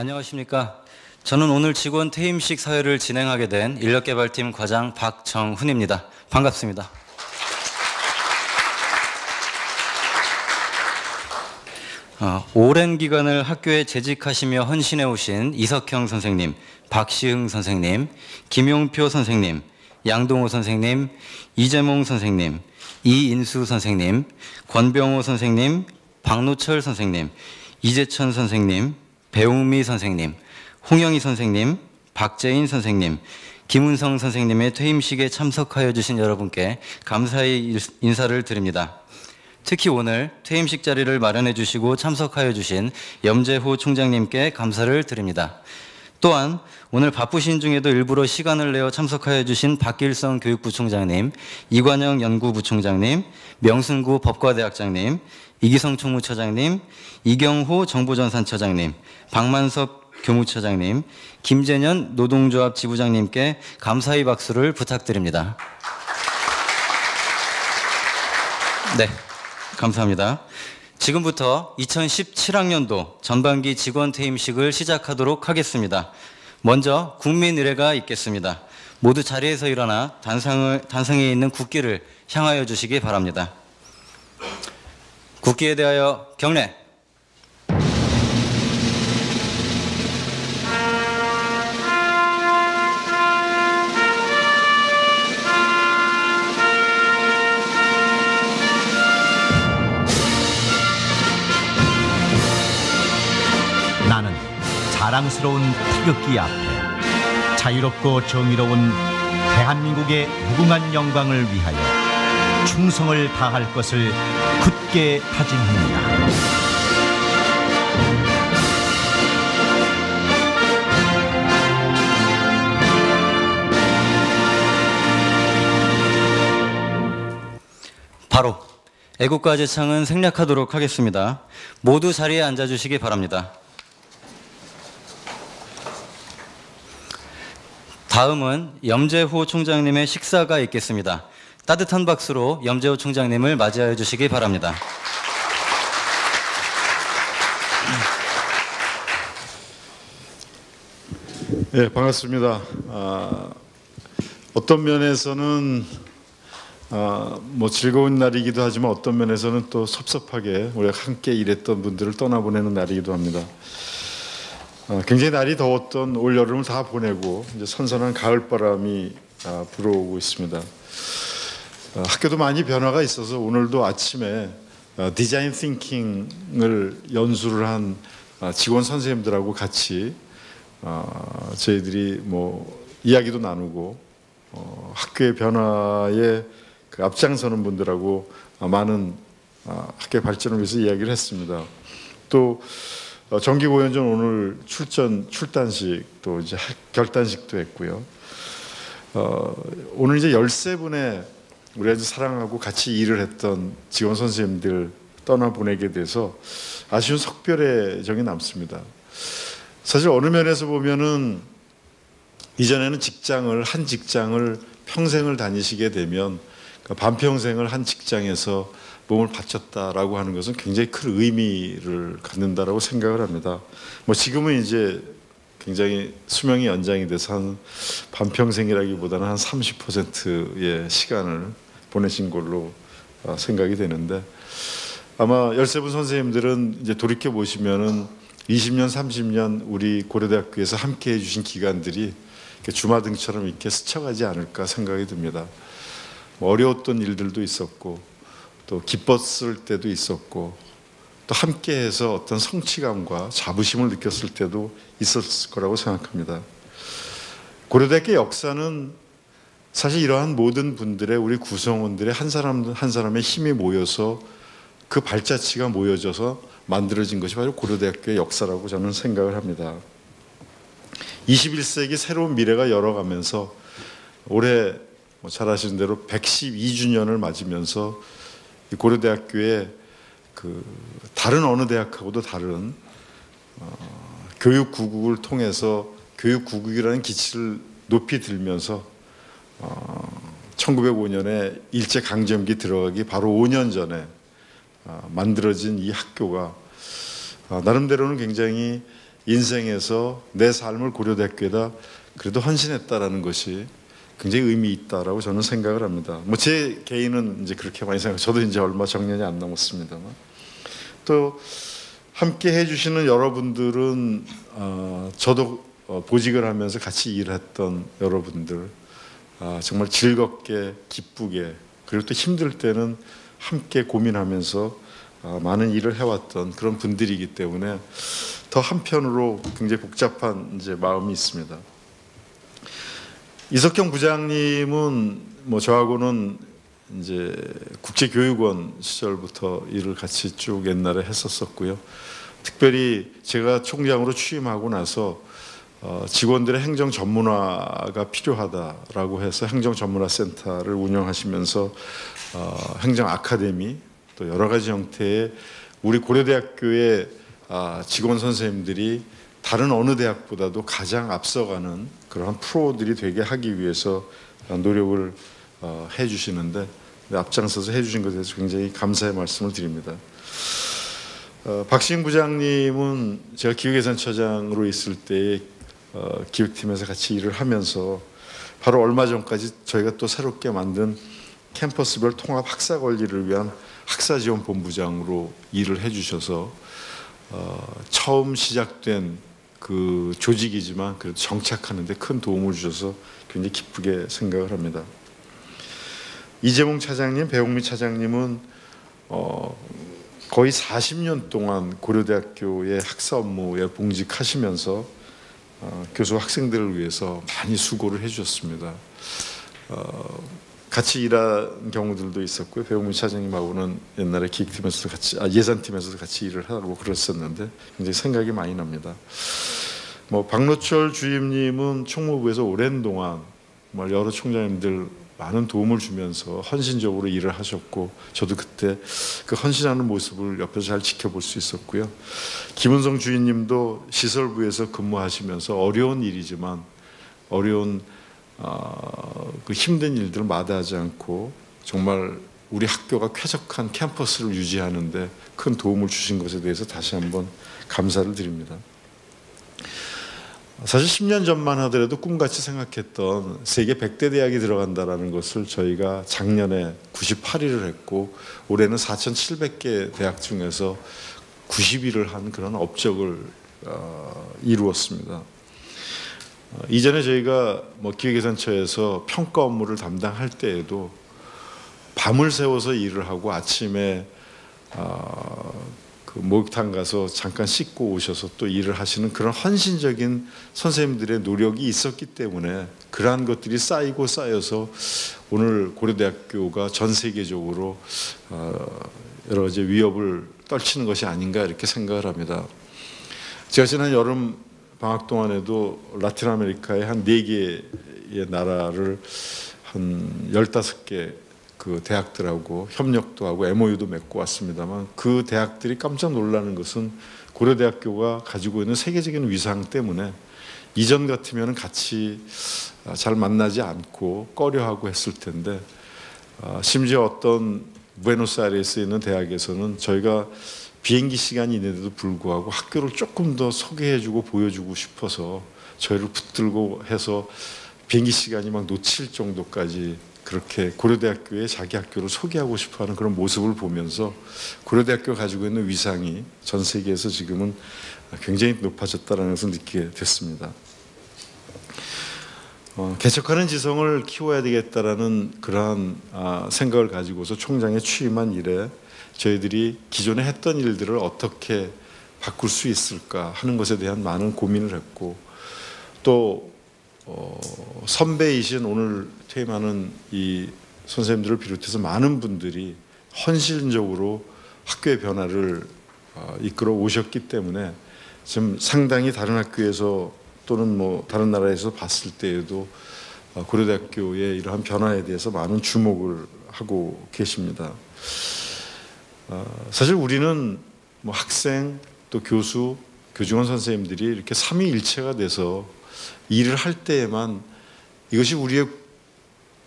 안녕하십니까. 저는 오늘 직원 퇴임식 사회를 진행하게 된 인력개발팀 과장 박정훈입니다. 반갑습니다. 어, 오랜 기간을 학교에 재직하시며 헌신해 오신 이석형 선생님, 박시흥 선생님, 김용표 선생님, 양동호 선생님, 이재몽 선생님, 이인수 선생님, 권병호 선생님, 박노철 선생님, 이재천 선생님, 배웅미 선생님, 홍영희 선생님, 박재인 선생님, 김은성 선생님의 퇴임식에 참석하여 주신 여러분께 감사의 인사를 드립니다. 특히 오늘 퇴임식 자리를 마련해 주시고 참석하여 주신 염재호 총장님께 감사를 드립니다. 또한 오늘 바쁘신 중에도 일부러 시간을 내어 참석하여 주신 박길성 교육부총장님, 이관영 연구부총장님, 명승구 법과대학장님, 이기성 총무처장님, 이경호 정보전산처장님, 박만섭 교무처장님, 김재년 노동조합 지부장님께 감사의 박수를 부탁드립니다. 네, 감사합니다. 지금부터 2017학년도 전반기 직원 퇴임식을 시작하도록 하겠습니다. 먼저 국민 의례가 있겠습니다. 모두 자리에서 일어나 단상을, 단상에 있는 국기를 향하여 주시기 바랍니다. 국기에 대하여 경례. 나는 자랑스러운 태극기 앞에 자유롭고 정의로운 대한민국의 무궁한 영광을 위하여 충성을 다할 것을 굳게 다짐합니다. 바로 애국가 제창은 생략하도록 하겠습니다. 모두 자리에 앉아주시기 바랍니다. 다음은 염재호 총장님의 식사가 있겠습니다. 따뜻한 박수로 염재호 총장님을 맞이하여 주시기 바랍니다. 네, 반갑습니다. 아, 어떤 면에서는 아, 뭐 즐거운 날이기도 하지만 어떤 면에서는 또 섭섭하게 우리가 함께 일했던 분들을 떠나보내는 날이기도 합니다. 아, 굉장히 날이 더웠던 올 여름을 다 보내고 이제 선선한 가을 바람이 아, 불어오고 있습니다. 아, 학교도 많이 변화가 있어서 오늘도 아침에 아, 디자인 띵킹을 연수를 한 아, 직원 선생님들하고 같이 어, 저희들이 뭐 이야기도 나누고 어, 학교의 변화에 그 앞장서는 분들하고 어, 많은 어, 학교 발전을 위해서 이야기를 했습니다. 또 어, 정기고연전 오늘 출전 출단식 또 이제 학- 결단식도 했고요. 어, 오늘 이제 13분의 우리 아주 사랑하고 같이 일을 했던 직원 선생님들 떠나 보내게 돼서 아쉬운 석별의 정이 남습니다. 사실 어느 면에서 보면은 이전에는 직장을 한 직장을 평생을 다니시게 되면 그 반평생을 한 직장에서 몸을 바쳤다라고 하는 것은 굉장히 큰 의미를 갖는다라고 생각을 합니다. 뭐 지금은 이제 굉장히 수명이 연장이 돼서 한 반평생이라기보다는 한 30%의 시간을 보내신 걸로 어, 생각이 되는데 아마 13분 선생님들은 이제 돌이켜 보시면은 20년, 30년 우리 고려대학교에서 함께 해주신 기간들이 주마등처럼 이렇게 스쳐가지 않을까 생각이 듭니다. 뭐 어려웠던 일들도 있었고 또 기뻤을 때도 있었고 또 함께해서 어떤 성취감과 자부심을 느꼈을 때도 있었을 거라고 생각합니다. 고려대학교 역사는 사실 이러한 모든 분들의 우리 구성원들의 한 사람 한 사람의 힘이 모여서 그 발자취가 모여져서 만들어진 것이 바로 고려대학교의 역사라고 저는 생각을 합니다. 21세기 새로운 미래가 열어가면서 올해 뭐잘 아시는 대로 112주년을 맞으면서 이 고려대학교의 그 다른 어느 대학하고도 다른 어, 교육구국을 통해서 교육구국이라는 기치를 높이 들면서 어, 1905년에 일제 강점기 들어가기 바로 5년 전에 어, 만들어진 이 학교가 어, 나름대로는 굉장히 인생에서 내 삶을 고려대학교에다 그래도 헌신했다라는 것이 굉장히 의미 있다라고 저는 생각을 합니다. 뭐 제 개인은 이제 그렇게 많이 생각. 저도 이제 얼마 정년이 안 남았습니다만. 또 함께 해주시는 여러분들은 어, 저도 어, 보직을 하면서 같이 일했던 여러분들 아, 정말 즐겁게 기쁘게 그리고 또 힘들 때는 함께 고민하면서 아, 많은 일을 해왔던 그런 분들이기 때문에 더 한편으로 굉장히 복잡한 이제 마음이 있습니다. 이석경 부장님은 뭐 저하고는 이제 국제교육원 시절부터 일을 같이 쭉 옛날에 했었었고요. 특별히 제가 총장으로 취임하고 나서 어, 직원들의 행정 전문화가 필요하다라고 해서 행정 전문화 센터를 운영하시면서 어, 행정 아카데미 또 여러 가지 형태의 우리 고려대학교의 아, 직원 선생님들이 다른 어느 대학보다도 가장 앞서가는 그러한 프로들이 되게 하기 위해서 노력을 어, 해주시는데 앞장서서 해주신 것에 대해서 굉장히 감사의 말씀을 드립니다. 어, 박신 부장님은 제가 기획예산처장으로 있을 때 어, 기획팀에서 같이 일을 하면서 바로 얼마 전까지 저희가 또 새롭게 만든 캠퍼스별 통합 학사 관리를 위한 학사지원본부장으로 일을 해주셔서 어, 처음 시작된 그 조직이지만 그래도 정착하는데 큰 도움을 주셔서 굉장히 기쁘게 생각을 합니다. 이재몽 차장님, 배홍미 차장님은 어, 거의 40년 동안 고려대학교의 학사 업무에 봉직하시면서 어, 교수 학생들을 위해서 많이 수고를 해주셨습니다. 어, 같이 일한 경우들도 있었고요. 배우문 차장님하고는 옛날에 기획팀에서도 같이 아, 예산팀에서도 같이 일을 하고 그랬었는데 굉장히 생각이 많이 납니다. 뭐 박노철 주임님은 총무부에서 오랜 동안 여러 총장님들 많은 도움을 주면서 헌신적으로 일을 하셨고 저도 그때 그 헌신하는 모습을 옆에서 잘 지켜볼 수 있었고요. 김은성 주임님도 시설부에서 근무하시면서 어려운 일이지만 어려운 어, 그 힘든 일들을 마다하지 않고 정말 우리 학교가 쾌적한 캠퍼스를 유지하는데 큰 도움을 주신 것에 대해서 다시 한번 감사를 드립니다. 사실 10년 전만 하더라도 꿈같이 생각했던 세계 100대 대학이 들어간다라는 것을 저희가 작년에 98위를 했고 올해는 4,700개 대학 중에서 90위를 한 그런 업적을 어, 이루었습니다. 어, 이전에 저희가 뭐 기획예산처에서 평가 업무를 담당할 때에도 밤을 새워서 일을 하고 아침에 어, 그 목욕탕 가서 잠깐 씻고 오셔서 또 일을 하시는 그런 헌신적인 선생님들의 노력이 있었기 때문에 그러한 것들이 쌓이고 쌓여서 오늘 고려대학교가 전 세계적으로 어, 여러 가지 위협을 떨치는 것이 아닌가 이렇게 생각을 합니다. 제가 지난 여름 방학 동안에도 라틴 아메리카의 한네 개의 나라를 한 열다섯 개 그 대학들하고 협력도 하고 MOU도 맺고 왔습니다만 그 대학들이 깜짝 놀라는 것은 고려대학교가 가지고 있는 세계적인 위상 때문에 이전 같으면 같이 잘 만나지 않고 꺼려하고 했을 텐데 아, 심지어 어떤 부에노스아이레스에 있는 대학에서는 저희가 비행기 시간이 있는데도 불구하고 학교를 조금 더 소개해주고 보여주고 싶어서 저희를 붙들고 해서 비행기 시간이 막 놓칠 정도까지 그렇게 고려대학교에 자기 학교를 소개하고 싶어하는 그런 모습을 보면서 고려대학교 가지고 있는 위상이 전 세계에서 지금은 굉장히 높아졌다는 것을 느끼게 됐습니다. 어, 개척하는 지성을 키워야 되겠다라는 그러한 아, 생각을 가지고서 총장에 취임한 이래 저희들이 기존에 했던 일들을 어떻게 바꿀 수 있을까 하는 것에 대한 많은 고민을 했고 또 어, 선배이신 오늘 퇴임하는 이 선생님들을 비롯해서 많은 분들이 헌신적으로 학교의 변화를 어, 이끌어 오셨기 때문에 지금 상당히 다른 학교에서 또는 뭐 다른 나라에서 봤을 때에도 어, 고려대학교의 이러한 변화에 대해서 많은 주목을 하고 계십니다. 어, 사실 우리는 뭐 학생 또 교수, 교직원 선생님들이 이렇게 삼위일체가 돼서 일을 할 때에만 이것이 우리의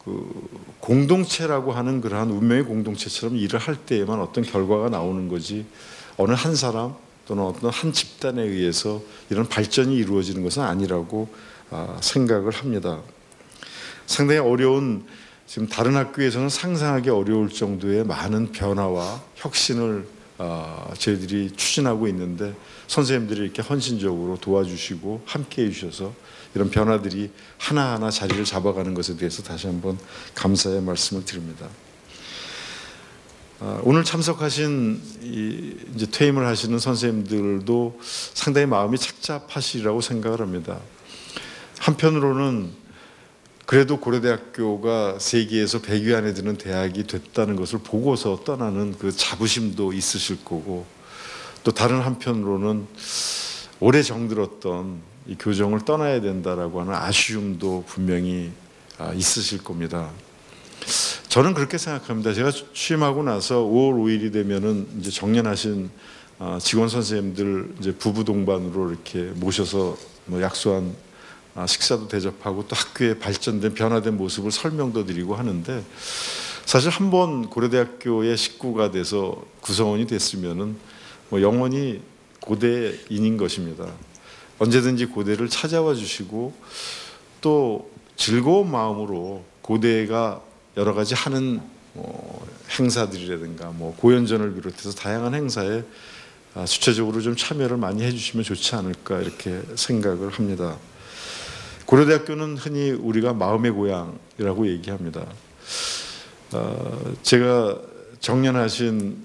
그 공동체라고 하는 그러한 운명의 공동체처럼 일을 할 때에만 어떤 결과가 나오는 거지 어느 한 사람 또는 어떤 한 집단에 의해서 이런 발전이 이루어지는 것은 아니라고 아, 생각을 합니다. 상당히 어려운 지금 다른 학교에서는 상상하기 어려울 정도의 많은 변화와 혁신을 아, 저희들이 추진하고 있는데 선생님들이 이렇게 헌신적으로 도와주시고 함께해 주셔서 이런 변화들이 하나하나 자리를 잡아가는 것에 대해서 다시 한번 감사의 말씀을 드립니다. 아, 오늘 참석하신 이 이제 퇴임을 하시는 선생님들도 상당히 마음이 착잡하시리라고 생각을 합니다. 한편으로는 그래도 고려대학교가 세계에서 100위 안에 드는 대학이 됐다는 것을 보고서 떠나는 그 자부심도 있으실 거고 또 다른 한편으로는 오래 정들었던 이 교정을 떠나야 된다라고 하는 아쉬움도 분명히 아, 있으실 겁니다. 저는 그렇게 생각합니다. 제가 취임하고 나서 5월 5일이 되면은 이제 정년하신 아, 직원 선생님들 이제 부부 동반으로 이렇게 모셔서 뭐 약소한 아, 식사도 대접하고 또 학교의 발전된 변화된 모습을 설명도 드리고 하는데 사실 한 번 고려대학교의 식구가 돼서 구성원이 됐으면은 뭐 영원히 고대인인 것입니다. 언제든지 고대를 찾아와 주시고 또 즐거운 마음으로 고대가 여러 가지 하는 뭐 행사들이라든가 뭐 고연전을 비롯해서 다양한 행사에 아, 주체적으로 좀 참여를 많이 해주시면 좋지 않을까 이렇게 생각을 합니다. 고려대학교는 흔히 우리가 마음의 고향이라고 얘기합니다. 어, 제가 정년하신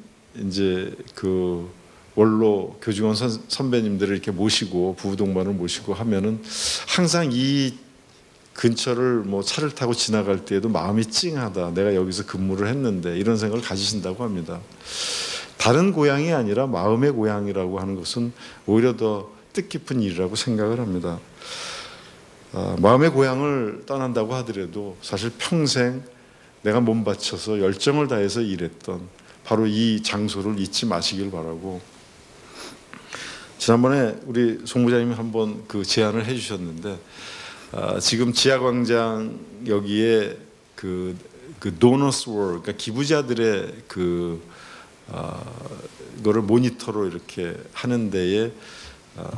이제 그 원로 교직원 선, 선배님들을 이렇게 모시고 부부 동반을 모시고 하면은 항상 이 근처를 뭐 차를 타고 지나갈 때에도 마음이 찡하다. 내가 여기서 근무를 했는데 이런 생각을 가지신다고 합니다. 다른 고향이 아니라 마음의 고향이라고 하는 것은 오히려 더 뜻깊은 일이라고 생각을 합니다. 아, 마음의 고향을 떠난다고 하더라도 사실 평생 내가 몸 바쳐서 열정을 다해서 일했던 바로 이 장소를 잊지 마시길 바라고. 지난번에 우리 송부장님이 한번 그 제안을 해주셨는데 아, 지금 지하광장 여기에 그, 그 도너스 월, 그러니까 기부자들의 그 아, 거를 모니터로 이렇게 하는 데에 아,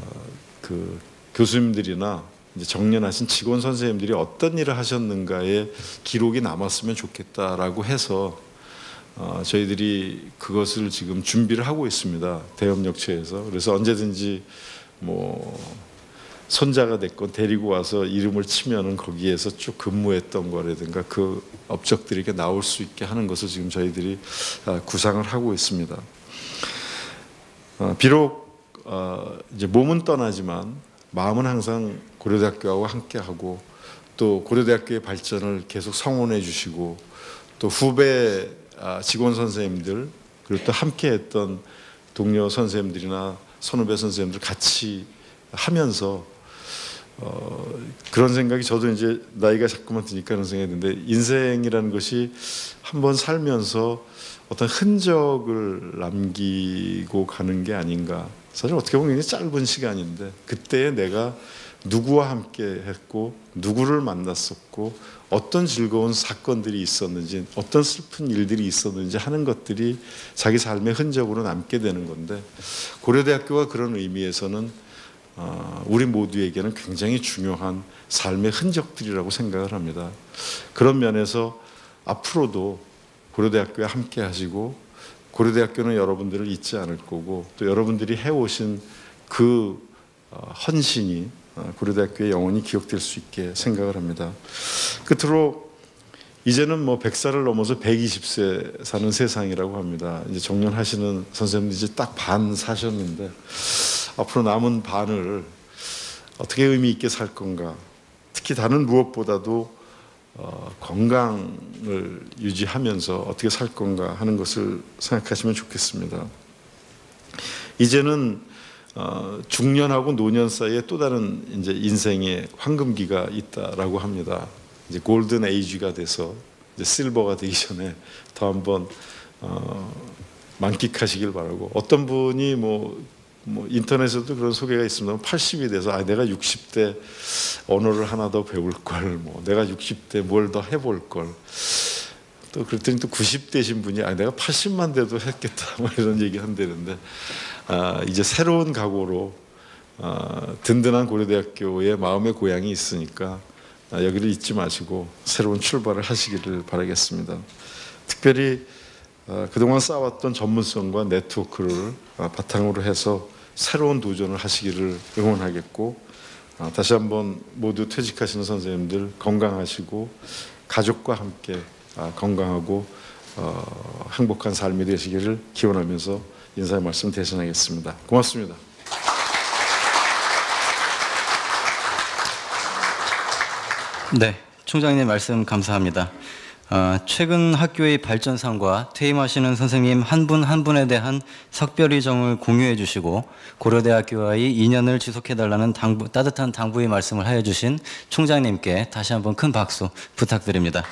그 교수님들이나 정년하신 직원 선생님들이 어떤 일을 하셨는가에 기록이 남았으면 좋겠다라고 해서 어, 저희들이 그것을 지금 준비를 하고 있습니다. 대협력처에서. 그래서 언제든지 뭐 손자가 됐건 데리고 와서 이름을 치면은 거기에서 쭉 근무했던 거라든가 그 업적들이 이렇게 나올 수 있게 하는 것을 지금 저희들이 아, 구상을 하고 있습니다. 어, 비록 어, 이제 몸은 떠나지만 마음은 항상 고려대학교하고 함께하고 또 고려대학교의 발전을 계속 성원해 주시고 또 후배 아, 직원 선생님들 그리고 또 함께했던 동료 선생님들이나 선후배 선생님들 같이 하면서 어, 그런 생각이 저도 이제 나이가 자꾸만 드니까 그런 생각이 드는데 인생이라는 것이 한번 살면서 어떤 흔적을 남기고 가는 게 아닌가. 사실 어떻게 보면 굉장히 짧은 시간인데 그때에 내가 누구와 함께 했고 누구를 만났었고 어떤 즐거운 사건들이 있었는지 어떤 슬픈 일들이 있었는지 하는 것들이 자기 삶의 흔적으로 남게 되는 건데 고려대학교가 그런 의미에서는 어, 우리 모두에게는 굉장히 중요한 삶의 흔적들이라고 생각을 합니다. 그런 면에서 앞으로도 고려대학교에 함께 하시고 고려대학교는 여러분들을 잊지 않을 거고 또 여러분들이 해오신 그 어, 헌신이 어, 고려대학교에 영원히 기억될 수 있게 생각을 합니다. 끝으로 이제는 뭐 100살을 넘어서 120세 사는 세상이라고 합니다. 이제 정년하시는 선생님들 이제 딱 반 사셨는데 앞으로 남은 반을 어떻게 의미 있게 살 건가? 특히 다른 무엇보다도 어, 건강을 유지하면서 어떻게 살 건가 하는 것을 생각하시면 좋겠습니다. 이제는 어, 중년하고 노년 사이에 또 다른 이제 인생의 황금기가 있다라고 합니다. 이제 골든 에이지가 돼서 이제 실버가 되기 전에 더 한번 어, 만끽하시길 바라고 어떤 분이 뭐, 뭐 인터넷에도 그런 소개가 있습니다. 80이 돼서 아 내가 60대 언어를 하나 더 배울 걸, 뭐 내가 60대 뭘 더 해볼 걸. 또 그랬더니 또 90대신 분이 아 내가 80만 돼도 했겠다 뭐 이런 얘기 한다는데 아, 이제 새로운 각오로 아, 든든한 고려대학교의 마음의 고향이 있으니까 아, 여기를 잊지 마시고 새로운 출발을 하시기를 바라겠습니다. 특별히 아, 그동안 쌓아왔던 전문성과 네트워크를 아, 바탕으로 해서 새로운 도전을 하시기를 응원하겠고 아, 다시 한번 모두 퇴직하시는 선생님들 건강하시고 가족과 함께 아, 건강하고 어, 행복한 삶이 되시기를 기원하면서 인사의 말씀 대신하겠습니다. 고맙습니다. 네, 총장님 말씀 감사합니다. 어, 최근 학교의 발전상과 퇴임하시는 선생님 한분한 분에 대한 석별의 정을 공유해 주시고 고려대학교와의 인연을 지속해 달라는 당부, 따뜻한 당부의 말씀을 하여 주신 총장님께 다시 한번 큰 박수 부탁드립니다.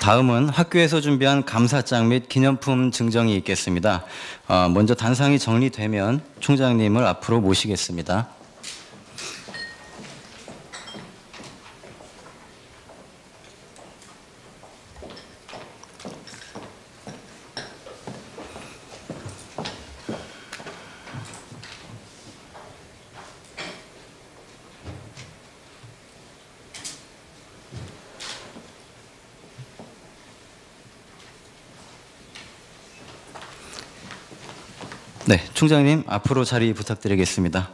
다음은 학교에서 준비한 감사장 및 기념품 증정이 있겠습니다. 어, 먼저 단상이 정리되면 총장님을 앞으로 모시겠습니다. 네, 총장님 앞으로 자리 부탁드리겠습니다.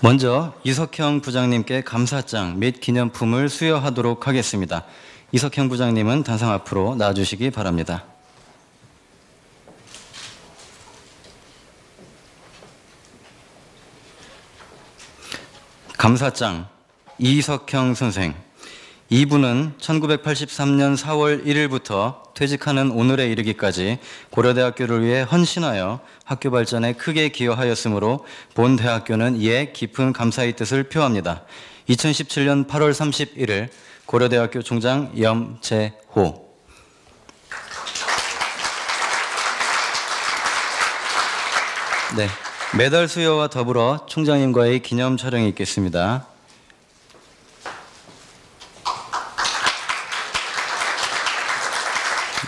먼저 이석형 부장님께 감사장 및 기념품을 수여하도록 하겠습니다. 이석형 부장님은 단상 앞으로 나와주시기 바랍니다. 감사장 이석형 선생. 이분은 1983년 4월 1일부터 퇴직하는 오늘에 이르기까지 고려대학교를 위해 헌신하여 학교 발전에 크게 기여하였으므로 본 대학교는 이에 깊은 감사의 뜻을 표합니다. 2017년 8월 31일 고려대학교 총장 염재호 네, 메달 수여와 더불어 총장님과의 기념 촬영이 있겠습니다.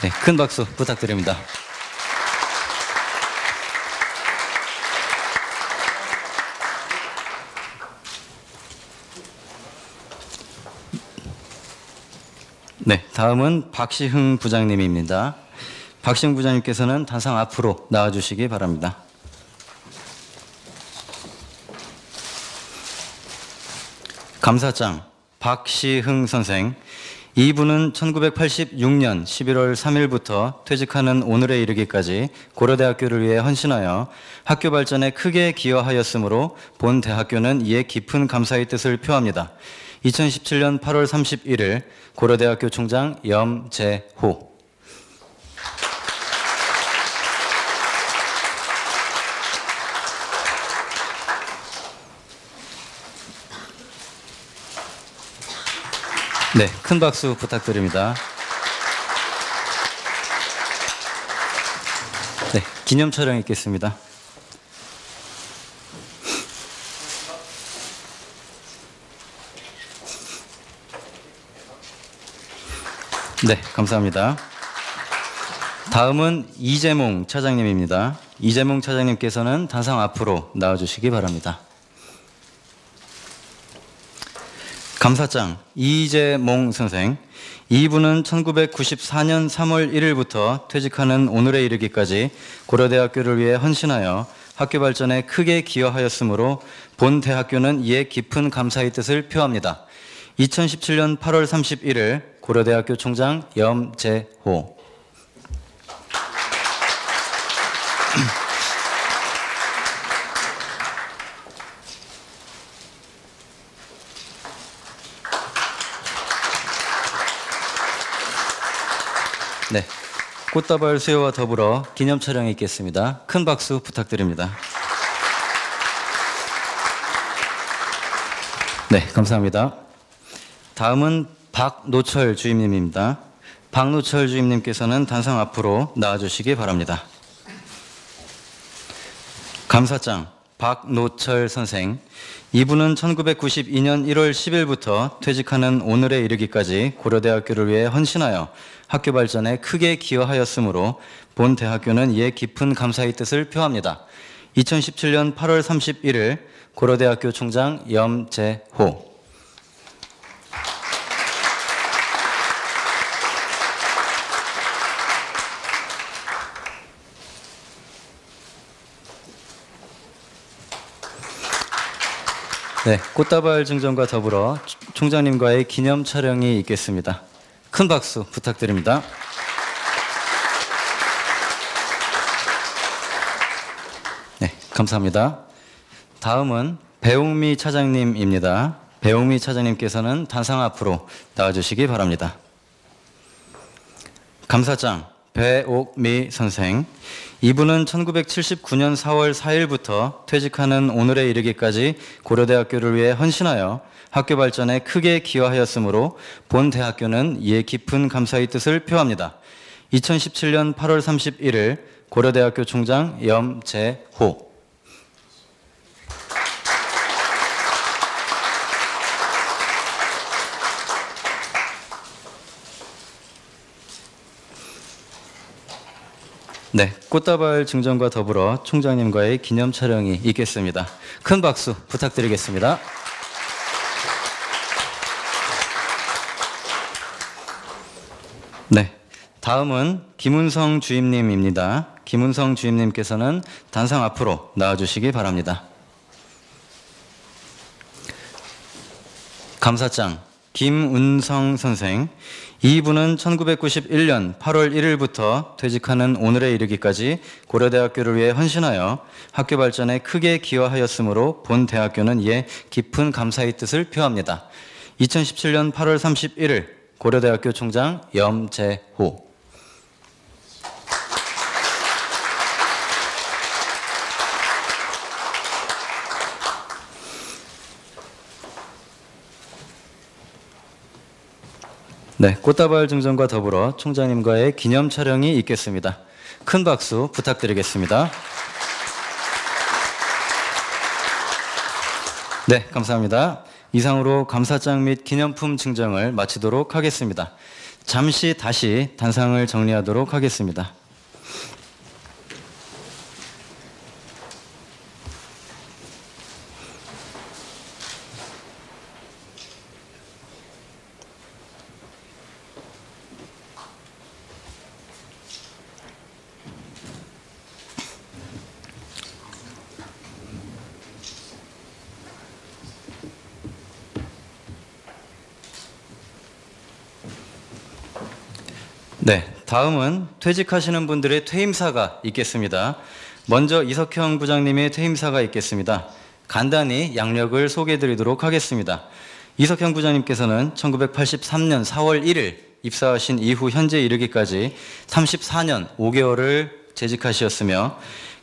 네, 큰 박수 부탁드립니다. 네, 다음은 박시흥 부장님입니다. 박시흥 부장님께서는 단상 앞으로 나와주시기 바랍니다. 감사장 박시흥 선생. 이분은 1986년 11월 3일부터 퇴직하는 오늘에 이르기까지 고려대학교를 위해 헌신하여 학교 발전에 크게 기여하였으므로 본 대학교는 이에 깊은 감사의 뜻을 표합니다. 2017년 8월 31일 고려대학교 총장 염재호 네, 큰 박수 부탁드립니다. 네, 기념 촬영 있겠습니다. 네, 감사합니다. 다음은 이재몽 차장님입니다. 이재몽 차장님께서는 단상 앞으로 나와주시기 바랍니다. 감사장 이재몽 선생. 이분은 1994년 3월 1일부터 퇴직하는 오늘에 이르기까지 고려대학교를 위해 헌신하여 학교 발전에 크게 기여하였으므로 본 대학교는 이에 깊은 감사의 뜻을 표합니다. 2017년 8월 31일 고려대학교 총장 염재호 꽃다발 수여와 더불어 기념 촬영이 있겠습니다. 큰 박수 부탁드립니다. 네, 감사합니다. 다음은 박노철 주임님입니다. 박노철 주임님께서는 단상 앞으로 나와주시기 바랍니다. 감사장 박노철 선생. 이분은 1992년 1월 10일부터 퇴직하는 오늘에 이르기까지 고려대학교를 위해 헌신하여 학교 발전에 크게 기여하였으므로 본 대학교는 이에 깊은 감사의 뜻을 표합니다. 2017년 8월 31일 고려대학교 총장 염재호. 네, 꽃다발 증정과 더불어 총장님과의 기념 촬영이 있겠습니다. 큰 박수 부탁드립니다. 네, 감사합니다. 다음은 배웅미 차장님입니다. 배웅미 차장님께서는 단상 앞으로 나와주시기 바랍니다. 감사장 배옥미 선생. 이분은 1979년 4월 4일부터 퇴직하는 오늘에 이르기까지 고려대학교를 위해 헌신하여 학교 발전에 크게 기여하였으므로 본 대학교는 이에 깊은 감사의 뜻을 표합니다. 2017년 8월 31일 고려대학교 총장 염재호. 네, 꽃다발 증정과 더불어 총장님과의 기념 촬영이 있겠습니다. 큰 박수 부탁드리겠습니다. 네, 다음은 김은성 주임님입니다. 김은성 주임님께서는 단상 앞으로 나와주시기 바랍니다. 감사장 김은성 선생. 이분은 1991년 8월 1일부터 퇴직하는 오늘에 이르기까지 고려대학교를 위해 헌신하여 학교 발전에 크게 기여하였으므로 본 대학교는 이에 깊은 감사의 뜻을 표합니다. 2017년 8월 31일 고려대학교 총장 염재호. 네, 꽃다발 증정과 더불어 총장님과의 기념 촬영이 있겠습니다. 큰 박수 부탁드리겠습니다. 네, 감사합니다. 이상으로 감사장 및 기념품 증정을 마치도록 하겠습니다. 잠시 다시 단상을 정리하도록 하겠습니다. 네, 다음은 퇴직하시는 분들의 퇴임사가 있겠습니다. 먼저 이석형 부장님의 퇴임사가 있겠습니다. 간단히 양력을 소개해 드리도록 하겠습니다. 이석형 부장님께서는 1983년 4월 1일 입사하신 이후 현재 이르기까지 34년 5개월을 재직하셨으며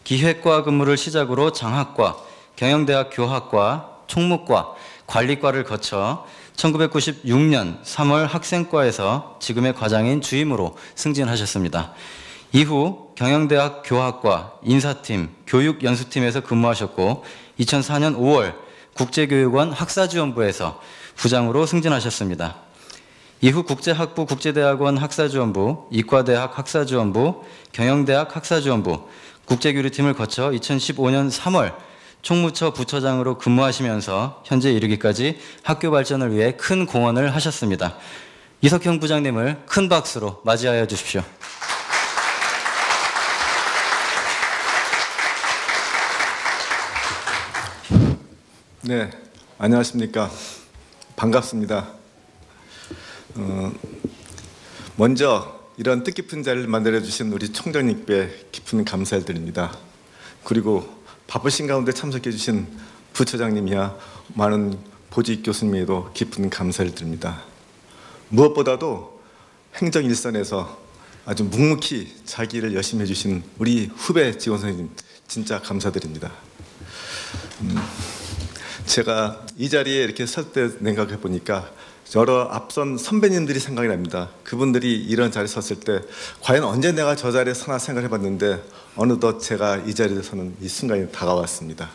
기획과 근무를 시작으로 장학과, 경영대학 교학과, 총무과, 관리과를 거쳐 1996년 3월 학생과에서 지금의 과장인 주임으로 승진하셨습니다. 이후 경영대학 교학과 인사팀, 교육연수팀에서 근무하셨고 2004년 5월 국제교육원 학사지원부에서 부장으로 승진하셨습니다. 이후 국제학부 국제대학원 학사지원부, 이과대학 학사지원부, 경영대학 학사지원부, 국제교류팀을 거쳐 2015년 3월 총무처 부처장으로 근무하시면서 현재 이르기까지 학교 발전을 위해 큰 공헌을 하셨습니다. 이석형 부장님을 큰 박수로 맞이하여 주십시오. 네, 안녕하십니까. 반갑습니다. 어, 먼저 이런 뜻깊은 자리를 만들어 주신 우리 총장님께 깊은 감사를 드립니다. 그리고 바쁘신 가운데 참석해 주신 부처장님이야 많은 보직 교수님에도 깊은 감사를 드립니다. 무엇보다도 행정 일선에서 아주 묵묵히 자기 일을 열심히 해주신 우리 후배 지원 선생님 진짜 감사드립니다. 제가 이 자리에 이렇게 설 때 생각해 보니까 여러 앞선 선배님들이 생각이 납니다. 그분들이 이런 자리에 섰을 때 과연 언제 내가 저 자리에 서나 생각해 봤는데 어느덧 제가 이 자리에 서는 이 순간이 다가왔습니다.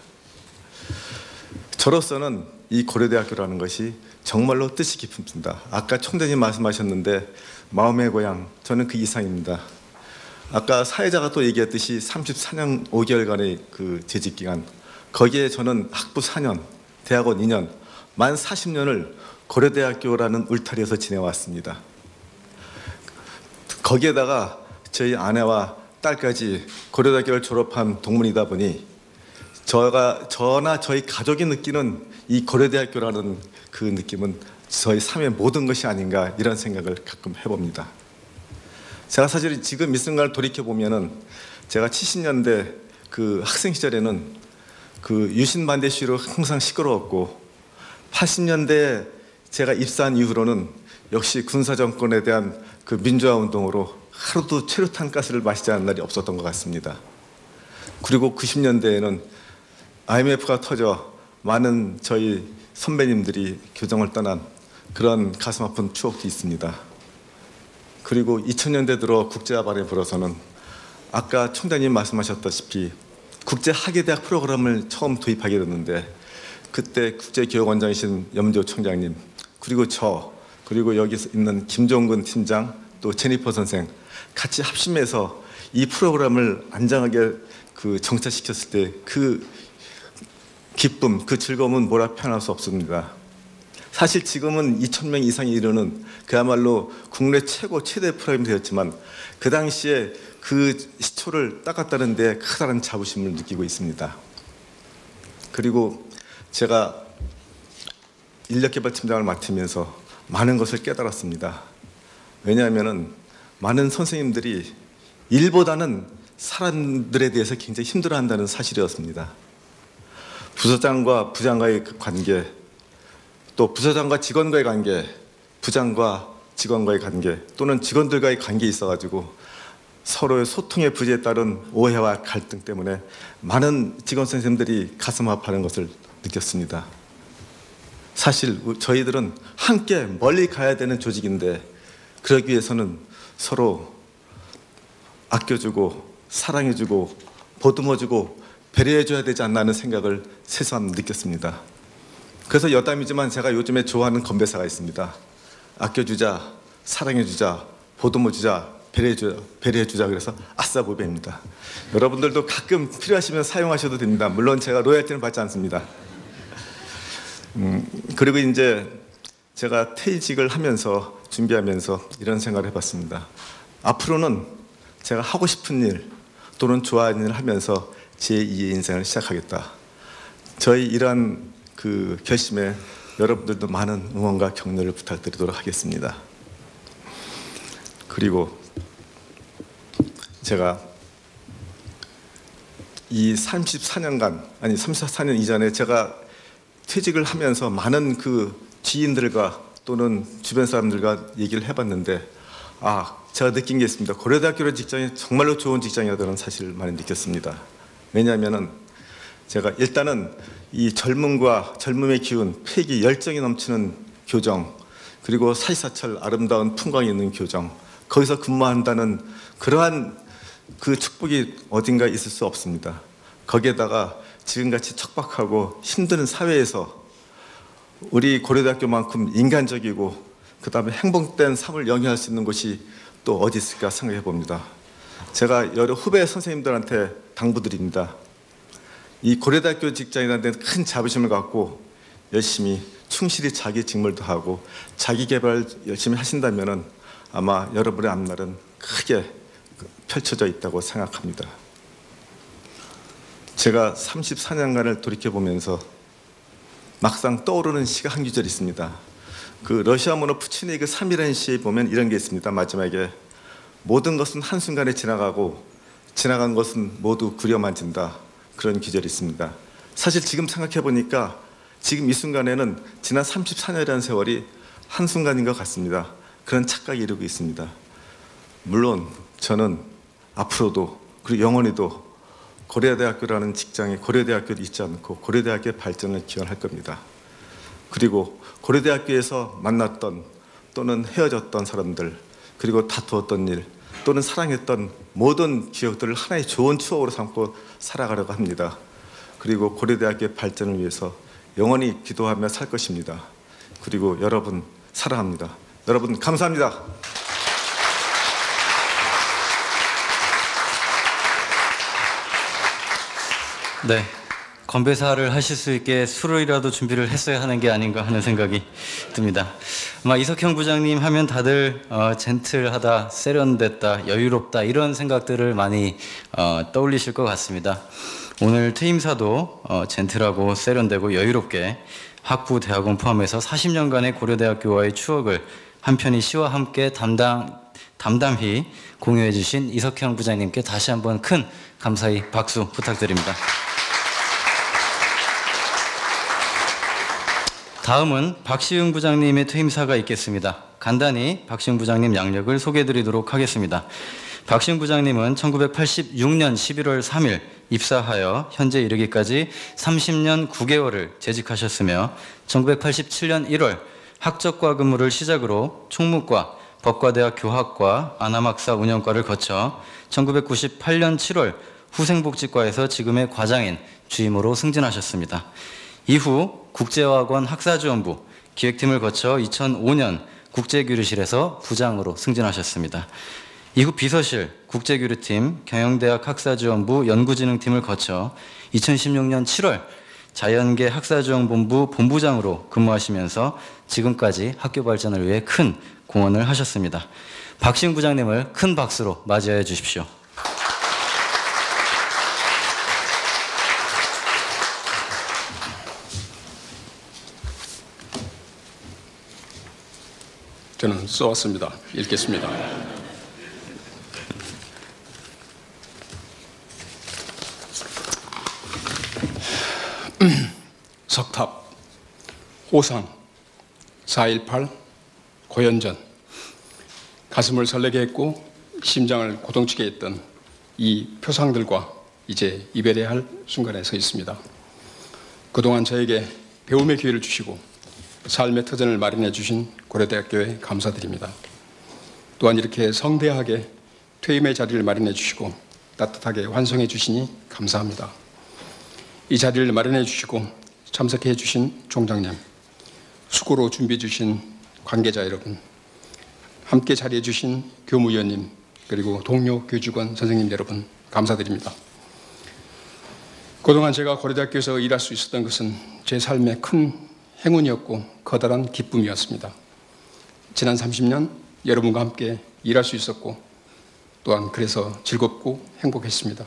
저로서는 이 고려대학교라는 것이 정말로 뜻이 깊습니다. 아까 총장님 말씀하셨는데 마음의 고향 저는 그 이상입니다. 아까 사회자가 또 얘기했듯이 34년 5개월간의 그 재직 기간 거기에 저는 학부 4년, 대학원 2년, 만 40년을 고려대학교라는 울타리에서 지내왔습니다. 거기에다가 저희 아내와 딸까지 고려대학교를 졸업한 동문이다 보니 저가 저나 저희 가족이 느끼는 이 고려대학교라는 그 느낌은 저희 삶의 모든 것이 아닌가 이런 생각을 가끔 해봅니다. 제가 사실 지금 이 순간을 돌이켜 보면은 제가 70년대 그 학생 시절에는 그 유신 반대 시위로 항상 시끄러웠고 80년대 제가 입사한 이후로는 역시 군사 정권에 대한 그 민주화 운동으로 하루도 최루탄 가스를 마시지 않은 날이 없었던 것 같습니다. 그리고 90년대에는 IMF가 터져 많은 저희 선배님들이 교정을 떠난 그런 가슴 아픈 추억도 있습니다. 그리고 2000년대 들어 국제화반에 불어서는 아까 총장님 말씀하셨다시피 국제학예대학 프로그램을 처음 도입하게 됐는데 그때 국제교육원장이신 염조 총장님 그리고 저 그리고 여기 있는 김종근 팀장 또 제니퍼 선생 같이 합심해서 이 프로그램을 안정하게 그 정착시켰을 때 그 기쁨, 그 즐거움은 뭐라 표현할 수 없습니다. 사실 지금은 2천 명 이상이 이르는 그야말로 국내 최고 최대 프로그램이 되었지만 그 당시에 그 시초를 닦았다는 데 커다란 자부심을 느끼고 있습니다. 그리고 제가 인력개발팀장을 맡으면서 많은 것을 깨달았습니다. 왜냐하면 많은 선생님들이 일보다는 사람들에 대해서 굉장히 힘들어한다는 사실이었습니다. 부서장과 부장과의 그 관계, 또 부서장과 직원과의 관계, 부장과 직원과의 관계, 또는 직원들과의 관계에 있어가지고 서로의 소통의 부재에 따른 오해와 갈등 때문에 많은 직원 선생님들이 가슴 아파하는 것을 느꼈습니다. 사실 저희들은 함께 멀리 가야 되는 조직인데 그러기 위해서는 서로 아껴주고 사랑해주고 보듬어주고 배려해줘야 되지 않나 하는 생각을 새삼 느꼈습니다. 그래서 여담이지만 제가 요즘에 좋아하는 건배사가 있습니다. 아껴주자, 사랑해주자, 보듬어주자, 배려해주자, 배려해주자 그래서 아싸 보배입니다. 여러분들도 가끔 필요하시면 사용하셔도 됩니다. 물론 제가 로열티는 받지 않습니다. 음, 그리고 이제 제가 퇴직을 하면서 준비하면서 이런 생각을 해봤습니다. 앞으로는 제가 하고 싶은 일 또는 좋아하는 일을 하면서 제2의 인생을 시작하겠다. 저희 이러한 그 결심에 여러분들도 많은 응원과 격려를 부탁드리도록 하겠습니다. 그리고 제가 이 34년간 아니 34년 이전에 제가 퇴직을 하면서 많은 그 지인들과 또는 주변 사람들과 얘기를 해봤는데 아 제가 느낀 게 있습니다. 고려대학교의 직장이 정말로 좋은 직장이라는 사실을 많이 느꼈습니다. 왜냐하면은 제가 일단은 이 젊음과 젊음의 기운, 패기, 열정이 넘치는 교정 그리고 사시사철 아름다운 풍광이 있는 교정 거기서 근무한다는 그러한 그 축복이 어딘가 있을 수 없습니다. 거기에다가 지금같이 척박하고 힘든 사회에서 우리 고려대학교만큼 인간적이고 그 다음에 행복된 삶을 영위할 수 있는 곳이 또 어디 있을까 생각해 봅니다. 제가 여러 후배 선생님들한테 당부드립니다. 이 고려대학교 직장이라는 데는 큰 자부심을 갖고 열심히 충실히 자기 직무도 하고 자기 개발 열심히 하신다면은 아마 여러분의 앞날은 크게 펼쳐져 있다고 생각합니다. 제가 34년간을 돌이켜 보면서 막상 떠오르는 시가 한 구절 있습니다. 그 러시아 문어 푸치니의 그 3이라는 시에 보면 이런 게 있습니다. 마지막에 모든 것은 한순간에 지나가고 지나간 것은 모두 그려만진다. 그런 기절이 있습니다. 사실 지금 생각해 보니까 지금 이 순간에는 지난 34년이라는 세월이 한순간인 것 같습니다. 그런 착각이 이루고 있습니다. 물론 저는 앞으로도 그리고 영원히도 고려대학교라는 직장에 고려대학교를 잊지 않고 고려대학교의 발전을 기원할 겁니다. 그리고 고려대학교에서 만났던 또는 헤어졌던 사람들 그리고 다투었던 일 또는 사랑했던 모든 기억들을 하나의 좋은 추억으로 삼고 살아가려고 합니다. 그리고 고려대학교의 발전을 위해서 영원히 기도하며 살 것입니다. 그리고 여러분 사랑합니다. 여러분 감사합니다. 네. 건배사를 하실 수 있게 술이라도 준비를 했어야 하는 게 아닌가 하는 생각이 듭니다. 아마 이석형 부장님 하면 다들 어, 젠틀하다, 세련됐다, 여유롭다 이런 생각들을 많이 어, 떠올리실 것 같습니다. 오늘 퇴임사도 어, 젠틀하고 세련되고 여유롭게 학부 대학원 포함해서 40년간의 고려대학교와의 추억을 한편이 시와 함께 담당 담담히 공유해 주신 이석형 부장님께 다시 한번 큰 감사의 박수 부탁드립니다. 다음은 박시흥 부장님의 퇴임사가 있겠습니다. 간단히 박시흥 부장님 양력을 소개해 드리도록 하겠습니다. 박시흥 부장님은 1986년 11월 3일 입사하여 현재 이르기까지 30년 9개월을 재직하셨으며 1987년 1월 학적과 근무를 시작으로 총무과, 법과대학 교학과, 아나막사 운영과를 거쳐 1998년 7월 후생복지과에서 지금의 과장인 주임으로 승진하셨습니다. 이후 국제화학원 학사지원부 기획팀을 거쳐 2005년 국제교류실에서 부장으로 승진하셨습니다. 이후 비서실 국제교류팀 경영대학 학사지원부 연구진흥팀을 거쳐 2016년 7월 자연계 학사지원본부 본부장으로 근무하시면서 지금까지 학교 발전을 위해 큰 공헌을 하셨습니다. 박신 부장님을 큰 박수로 맞이해 주십시오. 저는 써왔습니다. 읽겠습니다. 석탑, 호상, 4.18, 고연전, 가슴을 설레게 했고 심장을 고동치게 했던 이 표상들과 이제 이별해야 할 순간에 서 있습니다. 그동안 저에게 배움의 기회를 주시고 삶의 터전을 마련해 주신 고려대학교에 감사드립니다. 또한 이렇게 성대하게 퇴임의 자리를 마련해 주시고 따뜻하게 환송해 주시니 감사합니다. 이 자리를 마련해 주시고 참석해 주신 총장님, 수고로 준비해 주신 관계자 여러분, 함께 자리해 주신 교무위원님, 그리고 동료 교직원 선생님 여러분, 감사드립니다. 그동안 제가 고려대학교에서 일할 수 있었던 것은 제 삶의 큰 행운이었고 커다란 기쁨이었습니다. 지난 30년 여러분과 함께 일할 수 있었고 또한 그래서 즐겁고 행복했습니다.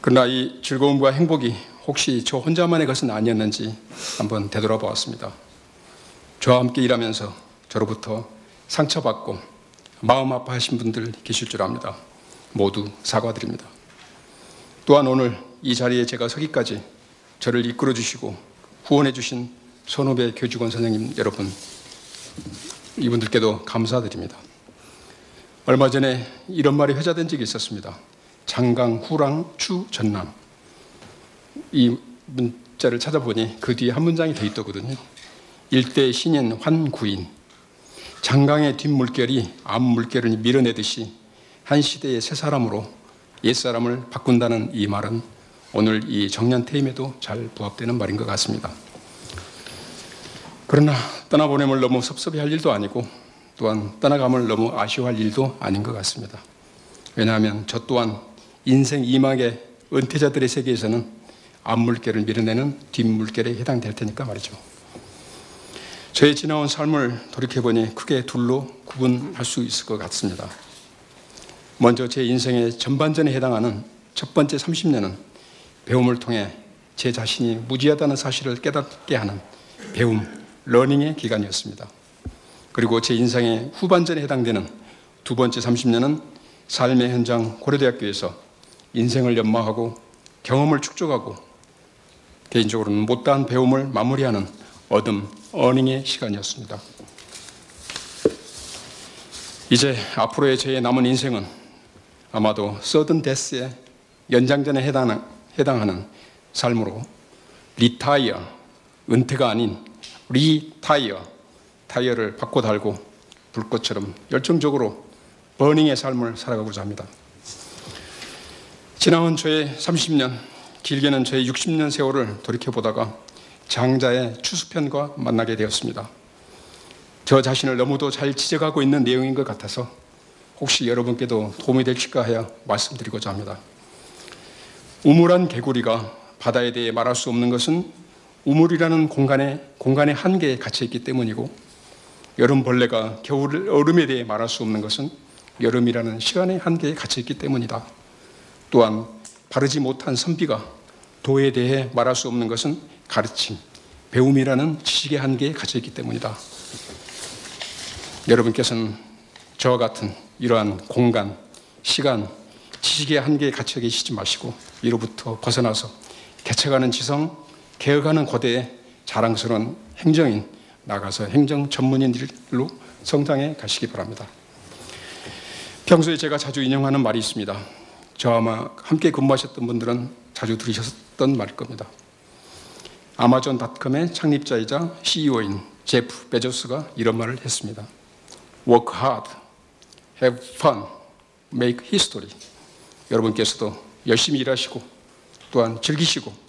그러나 이 즐거움과 행복이 혹시 저 혼자만의 것은 아니었는지 한번 되돌아 보았습니다. 저와 함께 일하면서 저로부터 상처받고 마음 아파하신 분들 계실 줄 압니다. 모두 사과드립니다. 또한 오늘 이 자리에 제가 서기까지 저를 이끌어 주시고 후원해 주신 선후배 교직원 선생님 여러분 이분들께도 감사드립니다. 얼마 전에 이런 말이 회자된 적이 있었습니다. 장강, 후랑, 추, 전남. 이 문자를 찾아보니 그 뒤에 한 문장이 더 있더거든요. 일대 신인 환구인. 장강의 뒷물결이 앞물결을 밀어내듯이 한 시대의 새 사람으로 옛 사람을 바꾼다는 이 말은 오늘 이 정년 퇴임에도 잘 부합되는 말인 것 같습니다. 그러나 떠나보냄을 너무 섭섭해할 일도 아니고 또한 떠나감을 너무 아쉬워할 일도 아닌 것 같습니다. 왜냐하면 저 또한 인생 이막의 은퇴자들의 세계에서는 앞물결을 밀어내는 뒷물결에 해당될 테니까 말이죠. 저의 지나온 삶을 돌이켜보니 크게 둘로 구분할 수 있을 것 같습니다. 먼저 제 인생의 전반전에 해당하는 첫 번째 30년은 배움을 통해 제 자신이 무지하다는 사실을 깨닫게 하는 배움, learning의 기간이었습니다. 그리고 제 인생의 후반전에 해당되는 두 번째 30년은 삶의 현장 고려대학교에서 인생을 연마하고 경험을 축적하고 개인적으로는 못다한 배움을 마무리하는 얻음, earning의 시간이었습니다. 이제 앞으로의 제 남은 인생은 아마도 sudden death의 연장전에 해당하는 삶으로 retire, 은퇴가 아닌 re-tire, 타이어를 바꿔 달고 불꽃처럼 열정적으로 burning의 삶을 살아가고자 합니다. 지나온 저의 30년 길게는 저의 60년 세월을 돌이켜보다가 장자의 추수편과 만나게 되었습니다. 저 자신을 너무도 잘 지적하고 있는 내용인 것 같아서 혹시 여러분께도 도움이 될까 하여 말씀드리고자 합니다. 우물한 개구리가 바다에 대해 말할 수 없는 것은 우물이라는 공간에 공간의 한계에 갇혀 있기 때문이고 여름 벌레가 겨울 얼음에 대해 말할 수 없는 것은 여름이라는 시간의 한계에 갇혀 있기 때문이다. 또한 바르지 못한 선비가 도에 대해 말할 수 없는 것은 가르침, 배움이라는 지식의 한계에 갇혀 있기 때문이다. 여러분께서는 저와 같은 이러한 공간, 시간, 지식의 한계에 갇혀 계시지 마시고 이로부터 벗어나서 개척하는 지성, 개혁하는 고대의 자랑스러운 행정인 나가서 행정 전문인들로 성장해 가시기 바랍니다. 평소에 제가 자주 인용하는 말이 있습니다. 저 아마 함께 근무하셨던 분들은 자주 들으셨던 말일 겁니다. 아마존 닷컴의 창립자이자 CEO인 제프 베조스가 이런 말을 했습니다. Work hard, have fun, make history. 여러분께서도 열심히 일하시고 또한 즐기시고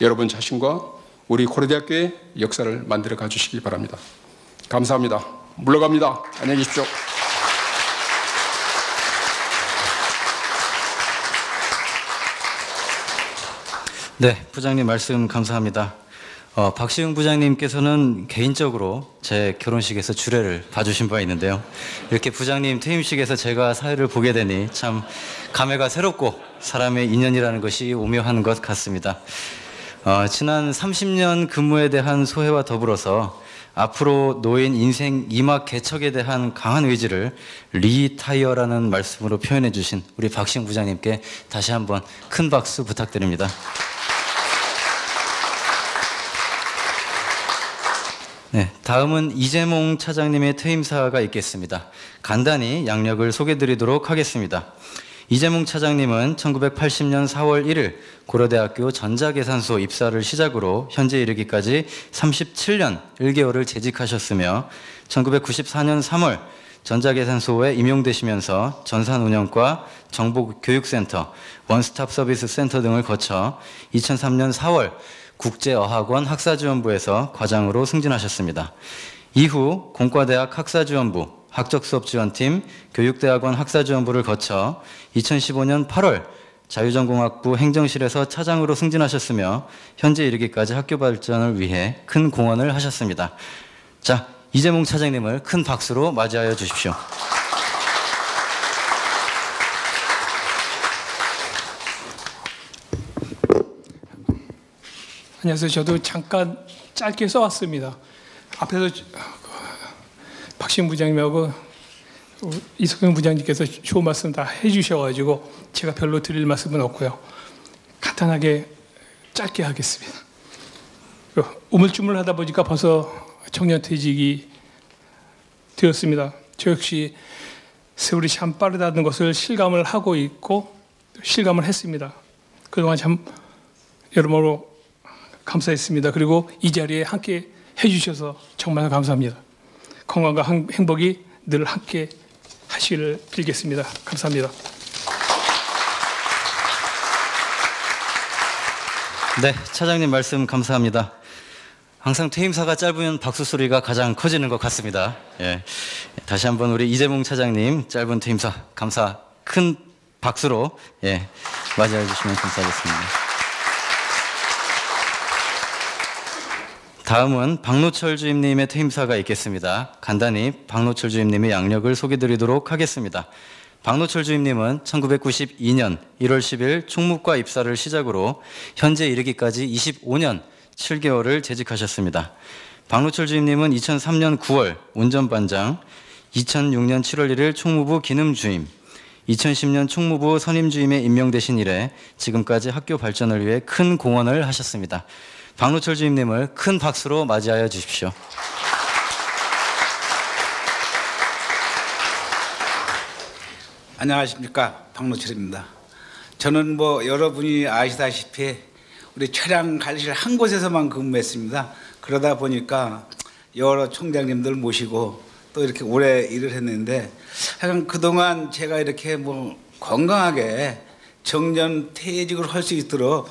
여러분 자신과 우리 고려대학교의 역사를 만들어 가주시기 바랍니다. 감사합니다. 물러갑니다. 안녕히 계십시오. 네, 부장님 말씀 감사합니다. 어, 박시웅 부장님께서는 개인적으로 제 결혼식에서 주례를 봐주신 바 있는데요. 이렇게 부장님 퇴임식에서 제가 사회를 보게 되니 참 감회가 새롭고 사람의 인연이라는 것이 오묘한 것 같습니다. 어, 지난 30년 근무에 대한 소회와 더불어서 앞으로 놓인 인생 이막 개척에 대한 강한 의지를 re-tire라는 말씀으로 표현해 주신 우리 박시웅 부장님께 다시 한번 큰 박수 부탁드립니다. 네, 다음은 이재몽 차장님의 퇴임사가 있겠습니다. 간단히 양력을 소개드리도록 하겠습니다. 이재몽 차장님은 1980년 4월 1일 고려대학교 전자계산소 입사를 시작으로 현재 이르기까지 37년 1개월을 재직하셨으며 1994년 3월 전자계산소에 임용되시면서 전산운영과 정보교육센터, 원스톱 서비스 센터 등을 거쳐 2003년 4월 국제어학원 학사지원부에서 과장으로 승진하셨습니다. 이후 공과대학 학사지원부, 학적 수업 지원팀, 교육대학원 학사지원부를 거쳐 2015년 8월 자유전공학부 행정실에서 차장으로 승진하셨으며 현재 이르기까지 학교 발전을 위해 큰 공헌을 하셨습니다. 자, 이재몽 차장님을 큰 박수로 맞이하여 주십시오. 안녕하세요. 저도 잠깐 짧게 써왔습니다. 앞에서 박신 부장님하고 이석영 부장님께서 좋은 말씀 다 해주셔가지고 제가 별로 드릴 말씀은 없고요. 간단하게 짧게 하겠습니다. 우물쭈물 하다 보니까 벌써 정년퇴직이 되었습니다. 저 역시 세월이 참 빠르다는 것을 실감을 하고 있고 실감을 했습니다. 그동안 참 여러모로 감사했습니다. 그리고 이 자리에 함께 해주셔서 정말 감사합니다. 건강과 행복이 늘 함께 하시기를 빌겠습니다. 감사합니다. 네, 차장님 말씀 감사합니다. 항상 퇴임사가 짧으면 박수 소리가 가장 커지는 것 같습니다. 예. 다시 한번 우리 이재몽 차장님 짧은 퇴임사 감사 큰 박수로 예, 맞이해 주시면 감사하겠습니다. 다음은 박노철 주임님의 퇴임사가 있겠습니다. 간단히 박노철 주임님의 양력을 소개드리도록 하겠습니다. 박노철 주임님은 1992년 1월 10일 총무과 입사를 시작으로 현재 이르기까지 25년 7개월을 재직하셨습니다. 박노철 주임님은 2003년 9월 운전반장, 2006년 7월 1일 총무부 기능주임, 2010년 총무부 선임주임에 임명되신 이래 지금까지 학교 발전을 위해 큰 공헌을 하셨습니다. 박노철 주임님을 큰 박수로 맞이하여 주십시오. 안녕하십니까 박노철입니다. 저는 뭐 여러분이 아시다시피 우리 차량 관리실 한 곳에서만 근무했습니다. 그러다 보니까 여러 총장님들 모시고 또 이렇게 오래 일을 했는데 하여간 그동안 제가 이렇게 뭐 건강하게 정년 퇴직을 할 수 있도록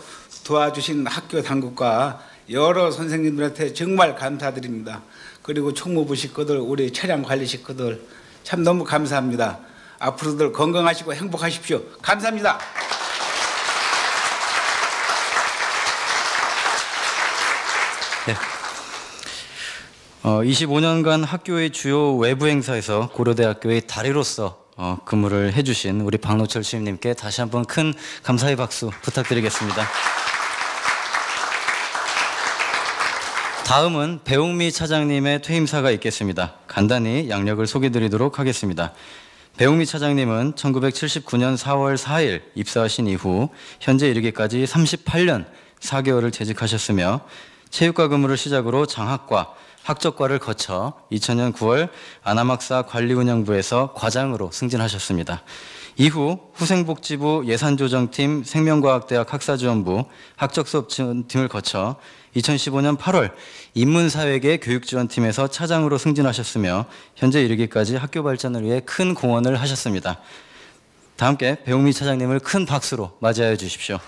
도와주신 학교 당국과 여러 선생님들한테 정말 감사드립니다. 그리고 총무부 식구들, 우리 차량 관리 식구들 참 너무 감사합니다. 앞으로들 건강하시고 행복하십시오. 감사합니다. 어, 25년간 학교의 주요 외부 행사에서 고려대학교의 다리로서 어, 근무를 해주신 우리 박노철 시임님께 다시 한번 큰 감사의 박수 부탁드리겠습니다. 다음은 배웅미 차장님의 퇴임사가 있겠습니다. 간단히 양력을 소개드리도록 하겠습니다. 배웅미 차장님은 1979년 4월 4일 입사하신 이후 현재 이르기까지 38년 4개월을 재직하셨으며 체육과 근무를 시작으로 장학과 학적과를 거쳐 2000년 9월 안암학사 관리운영부에서 과장으로 승진하셨습니다. 이후 후생복지부 예산조정팀 생명과학대학 학사지원부 학적수업지원팀을 거쳐 2015년 8월 인문사회계 교육지원팀에서 차장으로 승진하셨으며 현재 이르기까지 학교 발전을 위해 큰 공헌을 하셨습니다. 다 함께 배웅미 차장님을 큰 박수로 맞이하여 주십시오.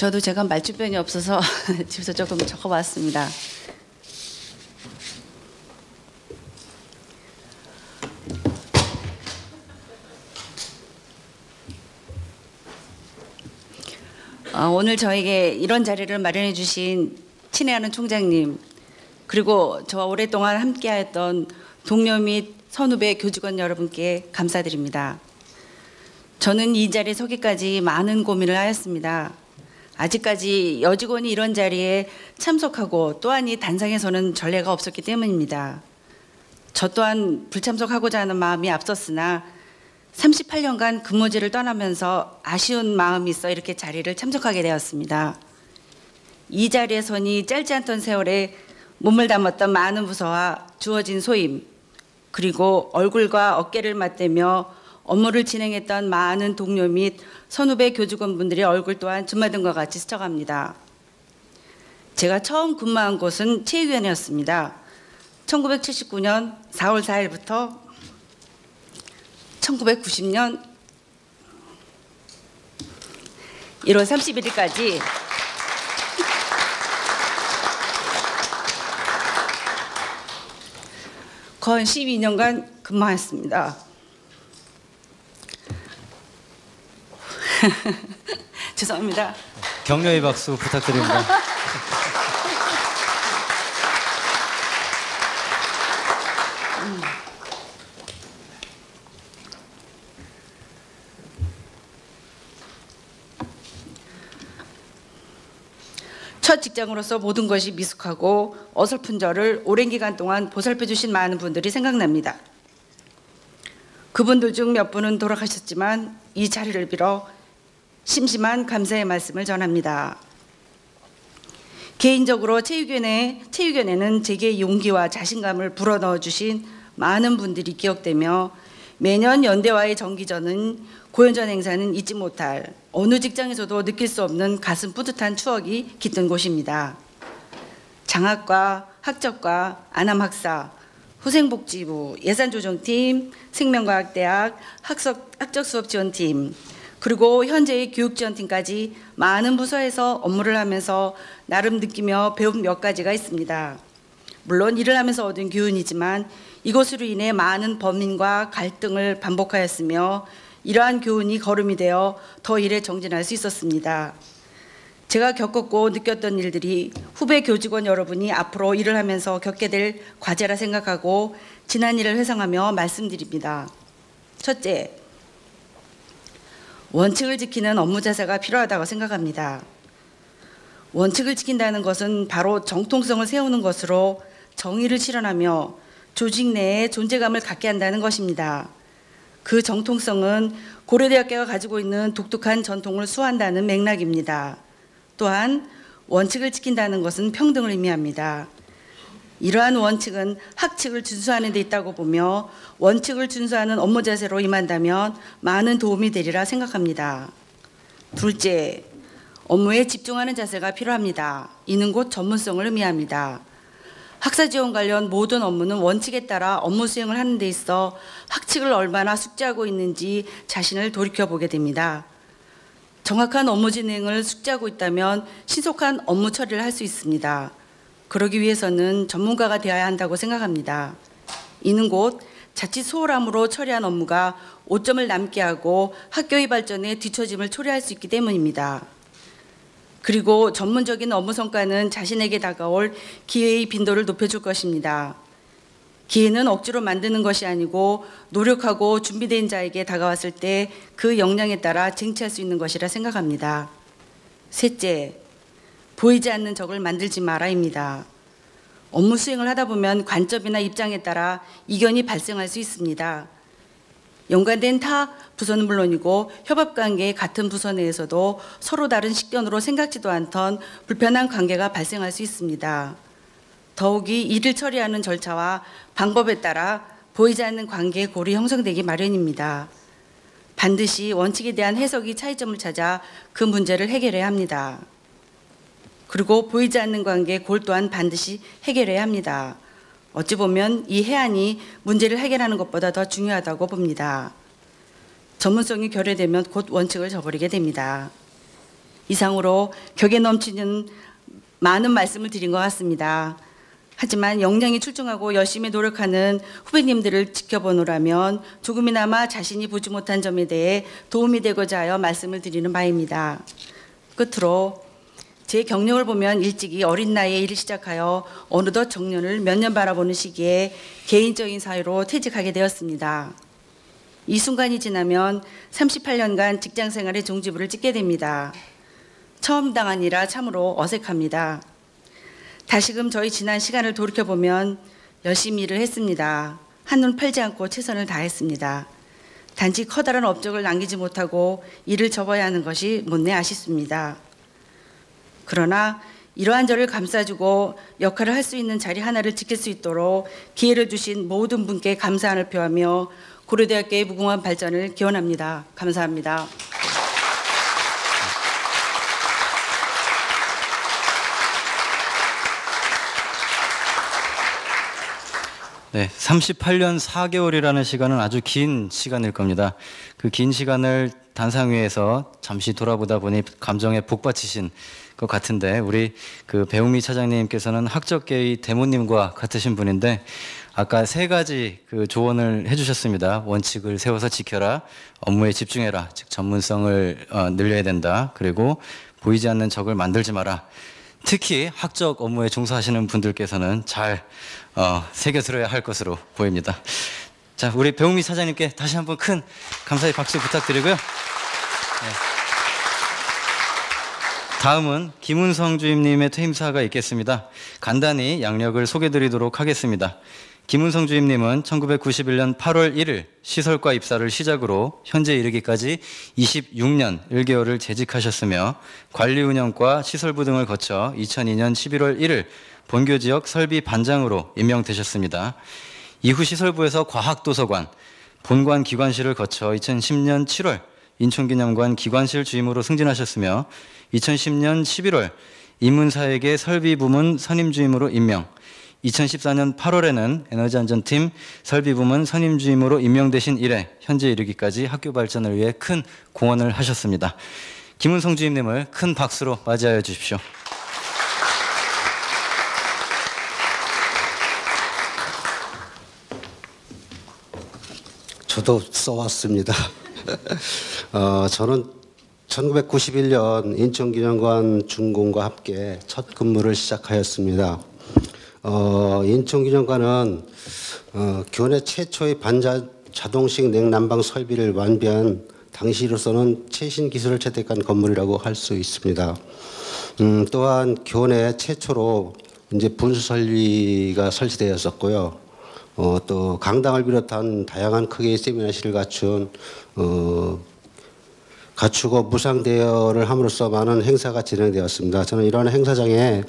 저도 제가 말주변이 없어서 집에서 조금 적어봤습니다. 어, 오늘 저에게 이런 자리를 마련해 주신 친애하는 총장님 그리고 저와 오랫동안 함께했던 동료 및 선후배 교직원 여러분께 감사드립니다. 저는 이 자리에 서기까지 많은 고민을 하였습니다. 아직까지 여직원이 이런 자리에 참석하고 또한 이 단상에서는 전례가 없었기 때문입니다. 저 또한 불참석하고자 하는 마음이 앞섰으나 38년간 근무지를 떠나면서 아쉬운 마음이 있어 이렇게 자리를 참석하게 되었습니다. 이 자리에 서니 짧지 않던 세월에 몸을 담았던 많은 부서와 주어진 소임 그리고 얼굴과 어깨를 맞대며 업무를 진행했던 많은 동료 및 선후배 교직원분들의 얼굴 또한 주마등과 같이 스쳐갑니다. 제가 처음 근무한 곳은 체육위원회였습니다. 1979년 4월 4일부터 1990년 1월 31일까지 거의 12년간 근무했습니다. 죄송합니다. 격려의 박수 부탁드립니다. 첫 직장으로서 모든 것이 미숙하고 어설픈 저를 오랜 기간 동안 보살펴 주신 많은 분들이 생각납니다. 그분들 중 몇 분은 돌아가셨지만 이 자리를 빌어 심심한 감사의 말씀을 전합니다. 개인적으로 체육위원회, 체육위원회는 제게 용기와 자신감을 불어넣어 주신 많은 분들이 기억되며 매년 연대와의 정기전은 고연전 행사는 잊지 못할 어느 직장에서도 느낄 수 없는 가슴 뿌듯한 추억이 깃든 곳입니다. 장학과 학적과 안암학사, 후생복지부, 예산조정팀, 생명과학대학, 학석, 학적수업지원팀, 그리고 현재의 교육지원팀까지 많은 부서에서 업무를 하면서 나름 느끼며 배운 몇 가지가 있습니다. 물론 일을 하면서 얻은 교훈이지만 이것으로 인해 많은 범인과 갈등을 반복하였으며 이러한 교훈이 거름이 되어 더 일에 정진할 수 있었습니다. 제가 겪었고 느꼈던 일들이 후배 교직원 여러분이 앞으로 일을 하면서 겪게 될 과제라 생각하고 지난 일을 회상하며 말씀드립니다. 첫째, 원칙을 지키는 업무 자세가 필요하다고 생각합니다. 원칙을 지킨다는 것은 바로 정통성을 세우는 것으로 정의를 실현하며 조직 내에 존재감을 갖게 한다는 것입니다. 그 정통성은 고려대학교가 가지고 있는 독특한 전통을 수호한다는 맥락입니다. 또한 원칙을 지킨다는 것은 평등을 의미합니다. 이러한 원칙은 학칙을 준수하는 데 있다고 보며 원칙을 준수하는 업무 자세로 임한다면 많은 도움이 되리라 생각합니다. 둘째, 업무에 집중하는 자세가 필요합니다. 이는 곧 전문성을 의미합니다. 학사 지원 관련 모든 업무는 원칙에 따라 업무 수행을 하는 데 있어 학칙을 얼마나 숙지하고 있는지 자신을 돌이켜 보게 됩니다. 정확한 업무 진행을 숙지하고 있다면 신속한 업무 처리를 할 수 있습니다. 그러기 위해서는 전문가가 되어야 한다고 생각합니다. 이는 곧 자칫 소홀함으로 처리한 업무가 오점을 남게 하고 학교의 발전에 뒤처짐을 초래할 수 있기 때문입니다. 그리고 전문적인 업무 성과는 자신에게 다가올 기회의 빈도를 높여줄 것입니다. 기회는 억지로 만드는 것이 아니고 노력하고 준비된 자에게 다가왔을 때 그 역량에 따라 쟁취할 수 있는 것이라 생각합니다. 셋째, 보이지 않는 적을 만들지 마라입니다. 업무 수행을 하다 보면 관점이나 입장에 따라 이견이 발생할 수 있습니다. 연관된 타 부서는 물론이고 협업 관계 같은 부서 내에서도 서로 다른 식견으로 생각지도 않던 불편한 관계가 발생할 수 있습니다. 더욱이 일을 처리하는 절차와 방법에 따라 보이지 않는 관계의 골이 형성되기 마련입니다. 반드시 원칙에 대한 해석이 차이점을 찾아 그 문제를 해결해야 합니다. 그리고 보이지 않는 관계의 골 또한 반드시 해결해야 합니다. 어찌 보면 이 해안이 문제를 해결하는 것보다 더 중요하다고 봅니다. 전문성이 결여되면 곧 원칙을 저버리게 됩니다. 이상으로 격에 넘치는 많은 말씀을 드린 것 같습니다. 하지만 역량이 출중하고 열심히 노력하는 후배님들을 지켜보노라면 조금이나마 자신이 보지 못한 점에 대해 도움이 되고자 하여 말씀을 드리는 바입니다. 끝으로 제 경력을 보면 일찍이 어린 나이에 일을 시작하여 어느덧 정년을 몇 년 바라보는 시기에 개인적인 사유로 퇴직하게 되었습니다. 이 순간이 지나면 38년간 직장 생활의 종지부를 찍게 됩니다. 처음 당한 일이라 참으로 어색합니다. 다시금 저희 지난 시간을 돌이켜보면 열심히 일을 했습니다. 한눈 팔지 않고 최선을 다했습니다. 단지 커다란 업적을 남기지 못하고 일을 접어야 하는 것이 못내 아쉽습니다. 그러나 이러한 저를 감싸주고 역할을 할 수 있는 자리 하나를 지킬 수 있도록 기회를 주신 모든 분께 감사함을 표하며 고려대학교의 무궁한 발전을 기원합니다. 감사합니다. 네, 38년 4개월이라는 시간은 아주 긴 시간일 겁니다. 그 긴 시간을 단상 위에서 잠시 돌아보다 보니 감정에 복받치신 것 같은데 우리 그 배우미 차장님께서는 학적계의 대모님과 같으신 분인데 아까 세 가지 그 조언을 해주셨습니다. 원칙을 세워서 지켜라, 업무에 집중해라, 즉 전문성을 어, 늘려야 된다. 그리고 보이지 않는 적을 만들지 마라. 특히 학적 업무에 종사하시는 분들께서는 잘 어, 새겨 들어야 할 것으로 보입니다. 자, 우리 배우미 사장님께 다시 한번 큰 감사의 박수 부탁드리고요. 네. 다음은 김은성 주임님의 퇴임사가 있겠습니다. 간단히 양력을 소개드리도록 하겠습니다. 김은성 주임님은 1991년 8월 1일 시설과 입사를 시작으로 현재 이르기까지 26년 1개월을 재직하셨으며 관리 운영과 시설부 등을 거쳐 2002년 11월 1일 본교 지역 설비 반장으로 임명되셨습니다. 이후 시설부에서 과학도서관, 본관 기관실을 거쳐 2010년 7월 인천기념관 기관실 주임으로 승진하셨으며 2010년 11월 인문사에게 설비 부문 선임 주임으로 임명, 2014년 8월에는 에너지안전팀 설비 부문 선임 주임으로 임명되신 이래 현재 이르기까지 학교 발전을 위해 큰 공헌을 하셨습니다. 김은성 주임님을 큰 박수로 맞이하여 주십시오. 저도 써왔습니다. 어, 저는 1991년 인천기념관 준공과 함께 첫 근무를 시작하였습니다. 어, 인천기념관은 어, 교내 최초의 반자 자동식 냉난방 설비를 완비한 당시로서는 최신 기술을 채택한 건물이라고 할 수 있습니다. 음, 또한 교내 최초로 이제 분수 설비가 설치되었었고요. 어, 또 강당을 비롯한 다양한 크기의 세미나실을 갖춘 어, 갖추고 무상 대여를 함으로써 많은 행사가 진행되었습니다. 저는 이러한 행사장에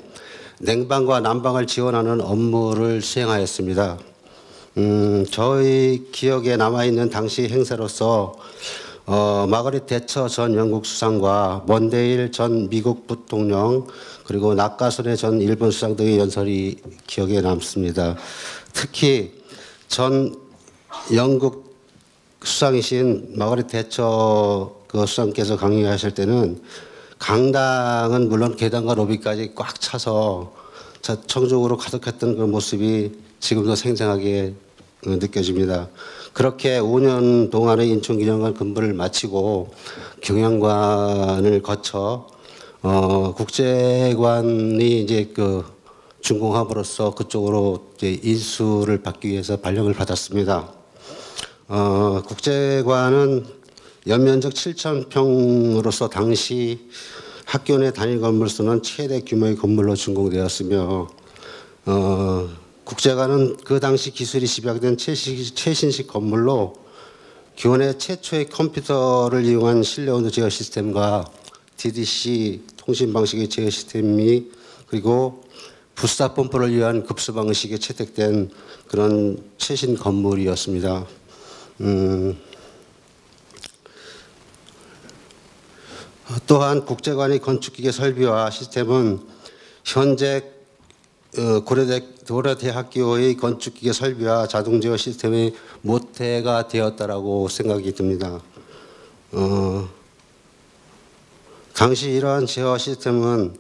냉방과 난방을 지원하는 업무를 수행하였습니다. 음, 저희 기억에 남아있는 당시 행사로서 어, 마거릿 대처 전 영국 수상과 먼데일 전 미국 부통령 그리고 낙가순의 전 일본 수상 등의 연설이 기억에 남습니다. 특히 전 영국 수상이신 마거릿 대처 그 수상께서 강의하실 때는 강당은 물론 계단과 로비까지 꽉 차서 자- 청중으로 가득했던 그 모습이 지금도 생생하게 어, 느껴집니다. 그렇게 5년 동안의 인천기념관 근무를 마치고 경영관을 거쳐 어, 국제관이 이제 그 준공함으로써 그쪽으로 이제 인수를 받기 위해서 발령을 받았습니다. 어, 국제관은 연면적 7천 평으로서 당시 학교 내 단일 건물 수는 최대 규모의 건물로 준공되었으며 어, 국제관은 그 당시 기술이 집약된 최신, 최신식 건물로 교내 최초의 컴퓨터를 이용한 실내 온도 제어 시스템과 DDC 통신 방식의 제어 시스템이 그리고 부사 펌프를 위한 급수 방식에 채택된 그런 최신 건물이었습니다. 음, 또한 국제관의 건축기계 설비와 시스템은 현재 어, 고려대, 고려대학교의 건축기계 설비와 자동제어 시스템의 모태가 되었다라고 생각이 듭니다. 어, 당시 이러한 제어 시스템은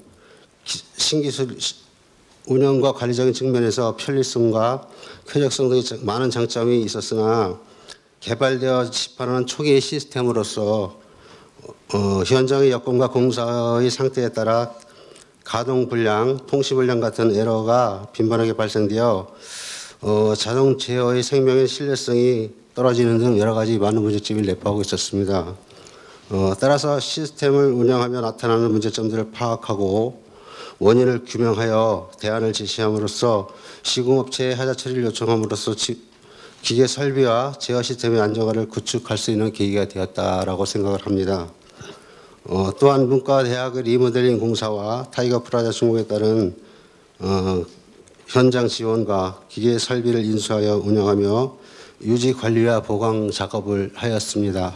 기- 신기술 시- 운영과 관리적인 측면에서 편리성과 쾌적성 등의 장- 많은 장점이 있었으나 개발되어 시판하는 초기의 시스템으로서 어, 현장의 여건과 공사의 상태에 따라 가동 불량, 통시 불량 같은 에러가 빈번하게 발생되어 어, 자동 제어의 생명의 신뢰성이 떨어지는 등 여러 가지 많은 문제점을 내포하고 있었습니다. 어, 따라서 시스템을 운영하며 나타나는 문제점들을 파악하고 원인을 규명하여 대안을 제시함으로써 시공업체에 하자 처리를 요청함으로써 지- 기계 설비와 제어 시스템의 안정화를 구축할 수 있는 계기가 되었다라고 생각을 합니다. 어, 또한 문과 대학의 리모델링 공사와 타이거 프라자 준공에 따른 어, 현장 지원과 기계 설비를 인수하여 운영하며 유지 관리와 보강 작업을 하였습니다.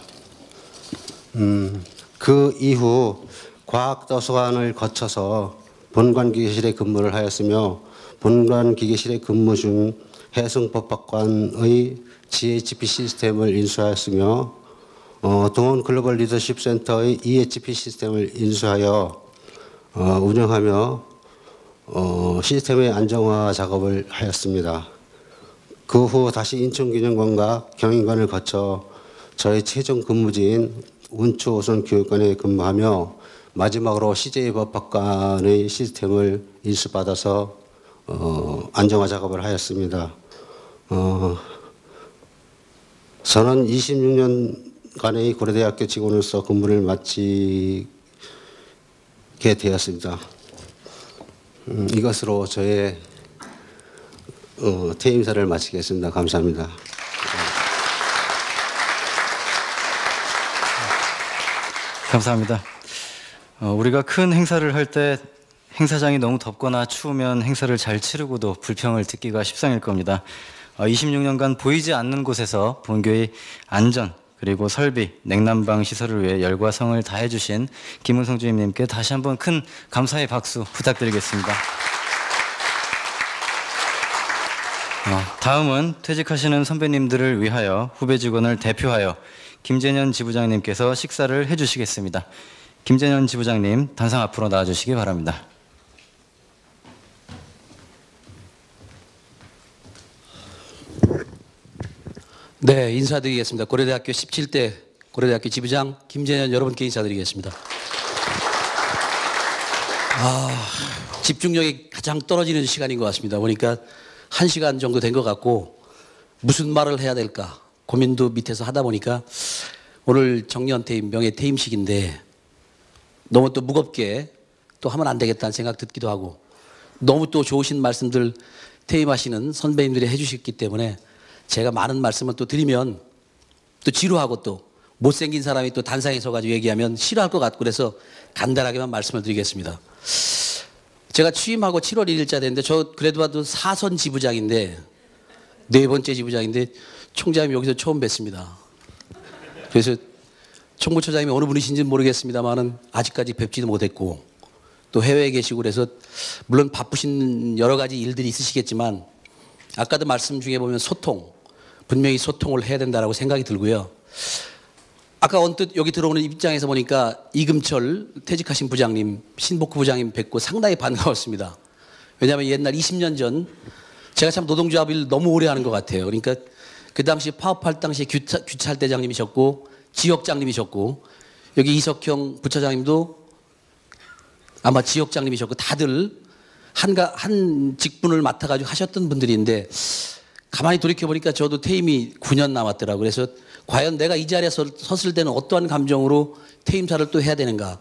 음, 그 이후 과학도서관을 거쳐서 본관기계실에 근무를 하였으며 본관기계실에 근무 중 해승법학관의 GHP 시스템을 인수하였으며 어, 동원 글로벌 리더십 센터의 EHP 시스템을 인수하여 어, 운영하며 어, 시스템의 안정화 작업을 하였습니다. 그 후 다시 인천균형관과 경영관을 거쳐 저의 최종 근무지인 운추 오선 교육관에 근무하며 마지막으로 CJ 법학관의 시스템을 인수받아서 어, 안정화 작업을 하였습니다. 어, 저는 26년 간의 고려대학교 직원으로서 근무를 마치게 되었습니다. 음, 이것으로 저의 어, 퇴임사를 마치겠습니다. 감사합니다. 감사합니다. 어, 우리가 큰 행사를 할 때 행사장이 너무 덥거나 추우면 행사를 잘 치르고도 불평을 듣기가 십상일 겁니다. 어, 26년간 보이지 않는 곳에서 본교의 안전 그리고 설비, 냉난방 시설을 위해 열과 성을 다해 주신 김은성 주임님께 다시 한번 큰 감사의 박수 부탁드리겠습니다. 어, 다음은 퇴직하시는 선배님들을 위하여 후배 직원을 대표하여 김재년 지부장님께서 식사를 해주시겠습니다. 김재년 지부장님 단상 앞으로 나와주시기 바랍니다. 네, 인사드리겠습니다. 고려대학교 17대 고려대학교 지부장 김재현 여러분께 인사드리겠습니다. 아, 집중력이 가장 떨어지는 시간인 것 같습니다. 보니까 한 시간 정도 된 것 같고 무슨 말을 해야 될까 고민도 밑에서 하다 보니까 오늘 정년 퇴임, 명예 퇴임식인데 너무 또 무겁게 또 하면 안 되겠다는 생각 듣기도 하고 너무 또 좋으신 말씀들 퇴임하시는 선배님들이 해주셨기 때문에 제가 많은 말씀을 또 드리면 또 지루하고 또 못생긴 사람이 또 단상에 서가지고 얘기하면 싫어할 것 같고 그래서 간단하게만 말씀을 드리겠습니다. 제가 취임하고 7월 1일자 됐는데 저 그래도 봐도 사선 지부장인데 네 번째 지부장인데 총장님 여기서 처음 뵀습니다. 그래서 총무처장님이 어느 분이신지 는 모르겠습니다만은 아직까지 뵙지도 못했고 또 해외에 계시고 그래서 물론 바쁘신 여러 가지 일들이 있으시겠지만 아까도 말씀 중에 보면 소통 분명히 소통을 해야 된다라고 생각이 들고요. 아까 언뜻 여기 들어오는 입장에서 보니까 이금철 퇴직하신 부장님, 신복구 부장님 뵙고 상당히 반가웠습니다. 왜냐하면 옛날 20년 전 제가 참 노동조합 일 너무 오래 하는 것 같아요. 그러니까 그 당시 파업할 당시 규차, 규찰 대장님이셨고 지역장님이셨고 여기 이석형 부처장님도 아마 지역장님이셨고 다들 한가 한 직분을 맡아가지고 하셨던 분들인데 가만히 돌이켜 보니까 저도 퇴임이 9년 남았더라고요. 그래서 과연 내가 이 자리에 서- 섰을 때는 어떠한 감정으로 퇴임사를 또 해야 되는가?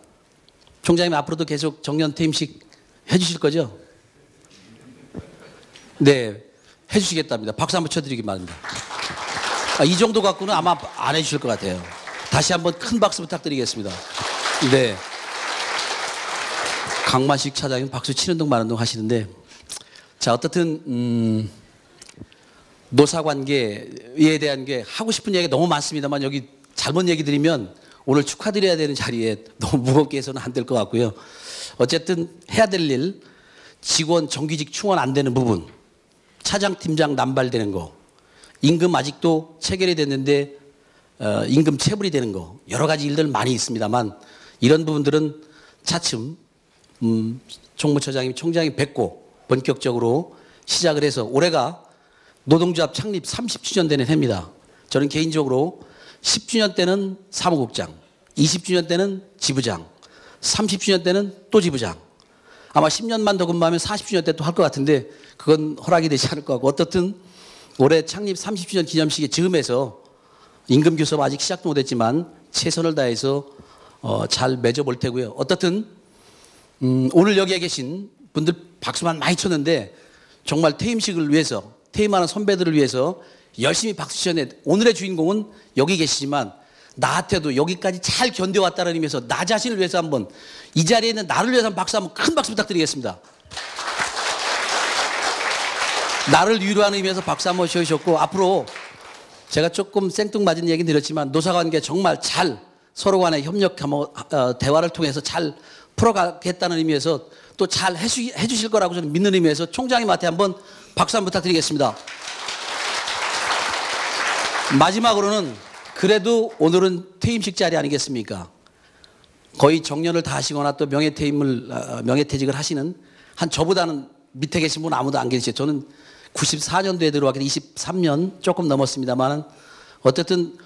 총장님 앞으로도 계속 정년 퇴임식 해주실 거죠? 네, 해주시겠답니다. 박수 한번 쳐드리기 바랍니다. 아, 이 정도 갖고는 아마 안 해주실 것 같아요. 다시 한번 큰 박수 부탁드리겠습니다. 네. 강만식 차장님 박수 치는 둥 마는 둥 하시는데 자 어떻든 음, 노사관계에 대한 게 하고 싶은 얘기가 너무 많습니다만 여기 잘못 얘기 드리면 오늘 축하드려야 되는 자리에 너무 무겁게 해서는 안 될 것 같고요. 어쨌든 해야 될 일 직원 정규직 충원 안 되는 부분 차장 팀장 남발되는 거 임금 아직도 체결이 됐는데 어, 임금 체불이 되는 거 여러 가지 일들 많이 있습니다만 이런 부분들은 차츰 음, 총무처장님 총장이 뵙고 본격적으로 시작을 해서 올해가 노동조합 창립 30주년 되는 해입니다. 저는 개인적으로 10주년 때는 사무국장, 20주년 때는 지부장, 30주년 때는 또 지부장. 아마 10년만 더 근무하면 40주년 때 또 할 것 같은데 그건 허락이 되지 않을 것 같고 어떻든 올해 창립 30주년 기념식에 즈음해서 임금 교섭 아직 시작도 못했지만 최선을 다해서 어, 잘 맺어볼 테고요. 어떻든 음, 오늘 여기에 계신 분들 박수만 많이 쳤는데 정말 퇴임식을 위해서 퇴임하는 선배들을 위해서 열심히 박수 치셨네. 오늘의 주인공은 여기 계시지만 나한테도 여기까지 잘 견뎌왔다는 의미에서 나 자신을 위해서 한번 이 자리에 있는 나를 위해서 한번 박수 한번 큰 박수 부탁드리겠습니다. 나를 위로하는 의미에서 박수 한번 쳐주셨고 앞으로 제가 조금 생뚱맞은 얘기 드렸지만 노사관계 정말 잘 서로 간에 협력하고 어, 대화를 통해서 잘 풀어가겠다는 의미에서 또 잘 해주실 거라고 저는 믿는 의미에서 총장님한테 한번 박수 한번 부탁드리겠습니다. 마지막으로는 그래도 오늘은 퇴임식 자리 아니겠습니까? 거의 정년을 다 하시거나 또 명예퇴임을 어, 명예퇴직을 하시는 한 저보다는 밑에 계신 분 아무도 안 계시죠. 저는 94년도에 들어왔기 23년 조금 넘었습니다만은 어쨌든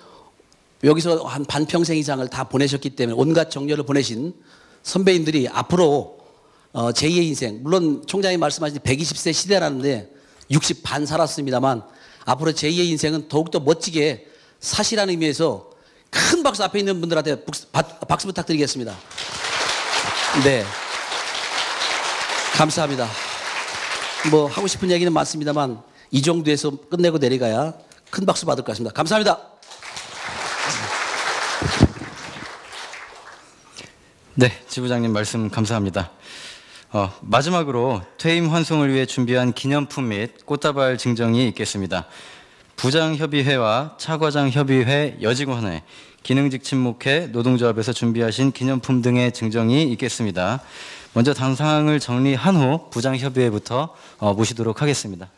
여기서 한 반평생 이상을 다 보내셨기 때문에 온갖 정열을 보내신 선배님들이 앞으로 어, 제2의 인생 물론 총장이 말씀하신 120세 시대라는데 60 반 살았습니다만 앞으로 제2의 인생은 더욱더 멋지게 사시라는 의미에서 큰 박수 앞에 있는 분들한테 박수, 박수 부탁드리겠습니다. 네. 감사합니다. 뭐 하고 싶은 얘기는 많습니다만 이 정도에서 끝내고 내려가야 큰 박수 받을 것 같습니다. 감사합니다. 네, 지부장님 말씀 감사합니다. 어, 마지막으로 퇴임 환송을 위해 준비한 기념품 및 꽃다발 증정이 있겠습니다. 부장협의회와 차과장협의회 여직원회, 기능직 친목회, 노동조합에서 준비하신 기념품 등의 증정이 있겠습니다. 먼저 당사항을 정리한 후 부장협의회부터 어, 모시도록 하겠습니다.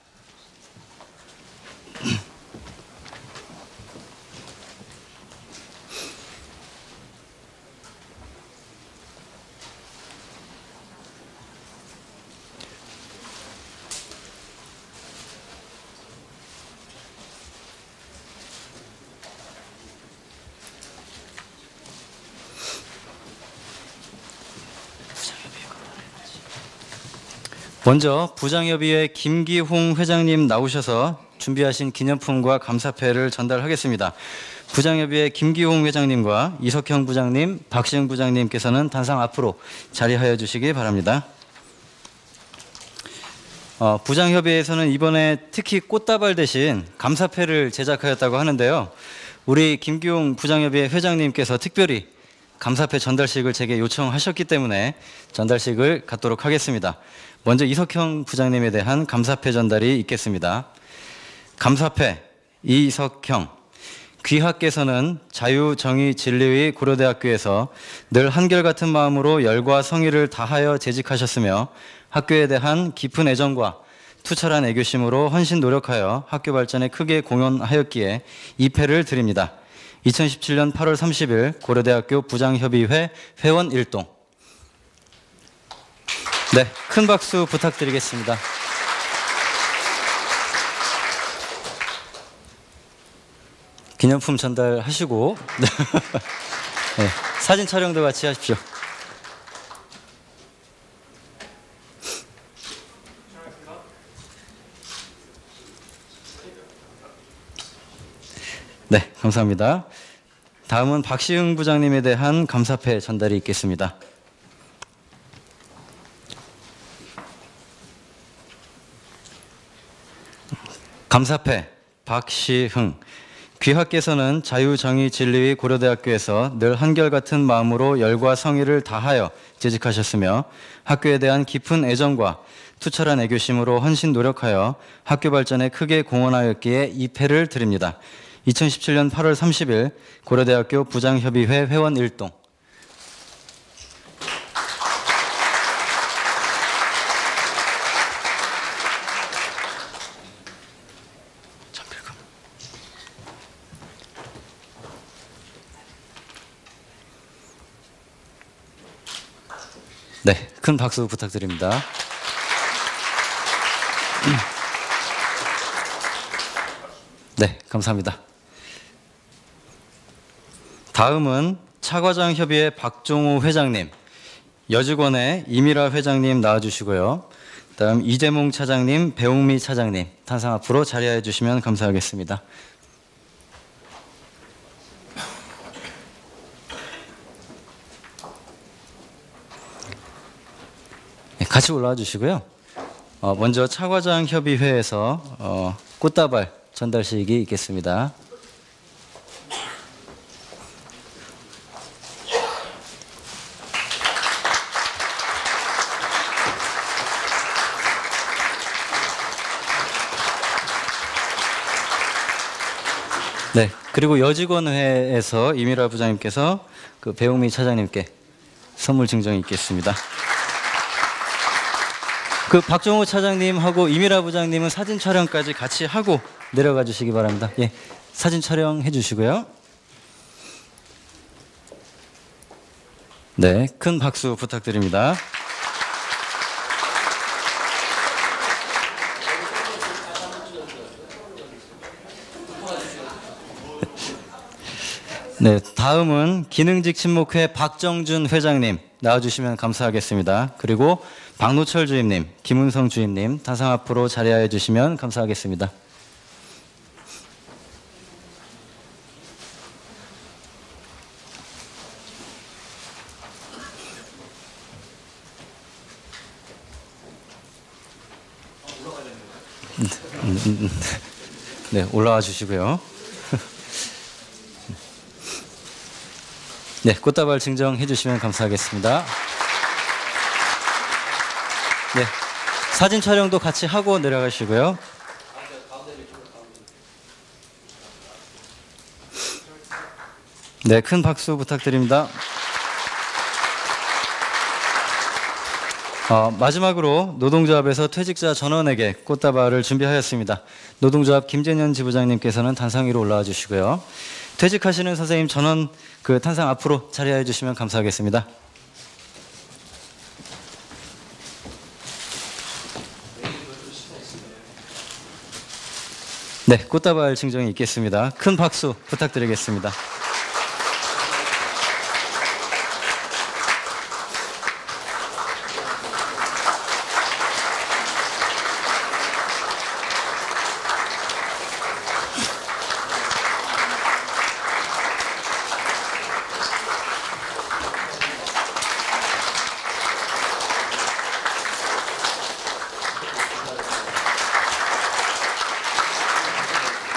먼저 부장협의회 김기홍 회장님 나오셔서 준비하신 기념품과 감사패를 전달하겠습니다. 부장협의회 김기홍 회장님과 이석형 부장님, 박시영 부장님께서는 단상 앞으로 자리하여 주시기 바랍니다. 어, 부장협의회에서는 이번에 특히 꽃다발 대신 감사패를 제작하였다고 하는데요. 우리 김기홍 부장협의회 회장님께서 특별히 감사패 전달식을 제게 요청하셨기 때문에 전달식을 갖도록 하겠습니다. 먼저 이석형 부장님에 대한 감사패 전달이 있겠습니다. 감사패 이석형 귀하께서는 자유정의 진리의 고려대학교에서 늘 한결같은 마음으로 열과 성의를 다하여 재직하셨으며 학교에 대한 깊은 애정과 투철한 애교심으로 헌신 노력하여 학교 발전에 크게 공헌하였기에 이 패를 드립니다. 2017년 8월 30일 고려대학교 부장협의회 회원 일동 네, 큰 박수 부탁드리겠습니다. 기념품 전달하시고 네, 사진 촬영도 같이 하십시오. 네, 감사합니다. 다음은 박시흥 부장님에 대한 감사패 전달이 있겠습니다. 감사패 박시흥 귀하께서는 자유정의 진리의 고려대학교에서 늘 한결같은 마음으로 열과 성의를 다하여 재직하셨으며 학교에 대한 깊은 애정과 투철한 애교심으로 헌신 노력하여 학교 발전에 크게 공헌하였기에 이 패를 드립니다. 2017년 8월 30일 고려대학교 부장협의회 회원 일동 네, 큰 박수 부탁드립니다. 네, 감사합니다. 다음은 차과장 협의회 박종호 회장님, 여직원의 이미라 회장님 나와주시고요. 다음 이재몽 차장님, 배웅미 차장님 탄상 앞으로 자리하여 주시면 감사하겠습니다. 같이 올라와 주시고요. 어, 먼저 차과장 협의회에서 어, 꽃다발 전달식이 있겠습니다. 네, 그리고 여직원회에서 이미라 부장님께서 그 배웅미 차장님께 선물 증정이 있겠습니다. 그 박종호 차장님하고 이미라 부장님은 사진 촬영까지 같이 하고 내려가 주시기 바랍니다. 예, 사진 촬영해 주시고요. 네, 큰 박수 부탁드립니다. 네, 다음은 기능직 친목회 박정준 회장님 나와주시면 감사하겠습니다. 그리고 박노철 주임님, 김은성 주임님 타상 앞으로 자리하여 주시면 감사하겠습니다. 네, 올라와 주시고요. 네, 꽃다발 증정해 주시면 감사하겠습니다. 네, 사진 촬영도 같이 하고 내려가시고요. 네, 큰 박수 부탁드립니다. 어, 마지막으로 노동조합에서 퇴직자 전원에게 꽃다발을 준비하였습니다. 노동조합 김재년 지부장님께서는 단상 위로 올라와 주시고요. 퇴직하시는 선생님 전원 그 탄상 앞으로 자리하여 주시면 감사하겠습니다. 네, 꽃다발 증정이 있겠습니다. 큰 박수 부탁드리겠습니다.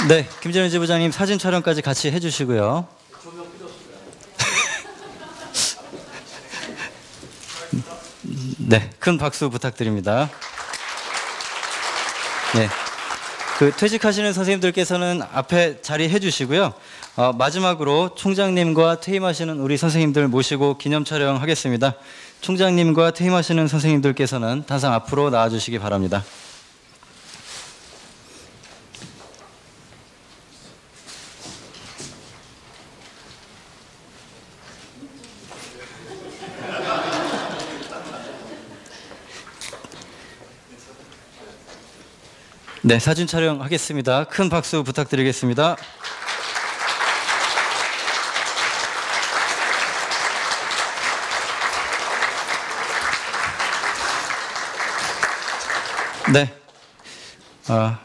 네, 김재현 지부장님 사진 촬영까지 같이 해주시고요. 네, 큰 박수 부탁드립니다. 네, 그 퇴직하시는 선생님들께서는 앞에 자리해 주시고요. 어, 마지막으로 총장님과 퇴임하시는 우리 선생님들 모시고 기념 촬영하겠습니다. 총장님과 퇴임하시는 선생님들께서는 단상 앞으로 나와 주시기 바랍니다. 네, 사진 촬영하겠습니다. 큰 박수 부탁드리겠습니다. 네. 아,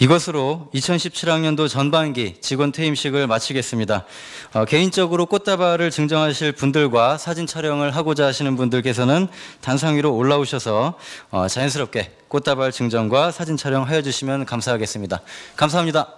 이것으로 2017학년도 전반기 직원 퇴임식을 마치겠습니다. 어, 개인적으로 꽃다발을 증정하실 분들과 사진 촬영을 하고자 하시는 분들께서는 단상 위로 올라오셔서 어, 자연스럽게 꽃다발 증정과 사진 촬영하여 주시면 감사하겠습니다. 감사합니다.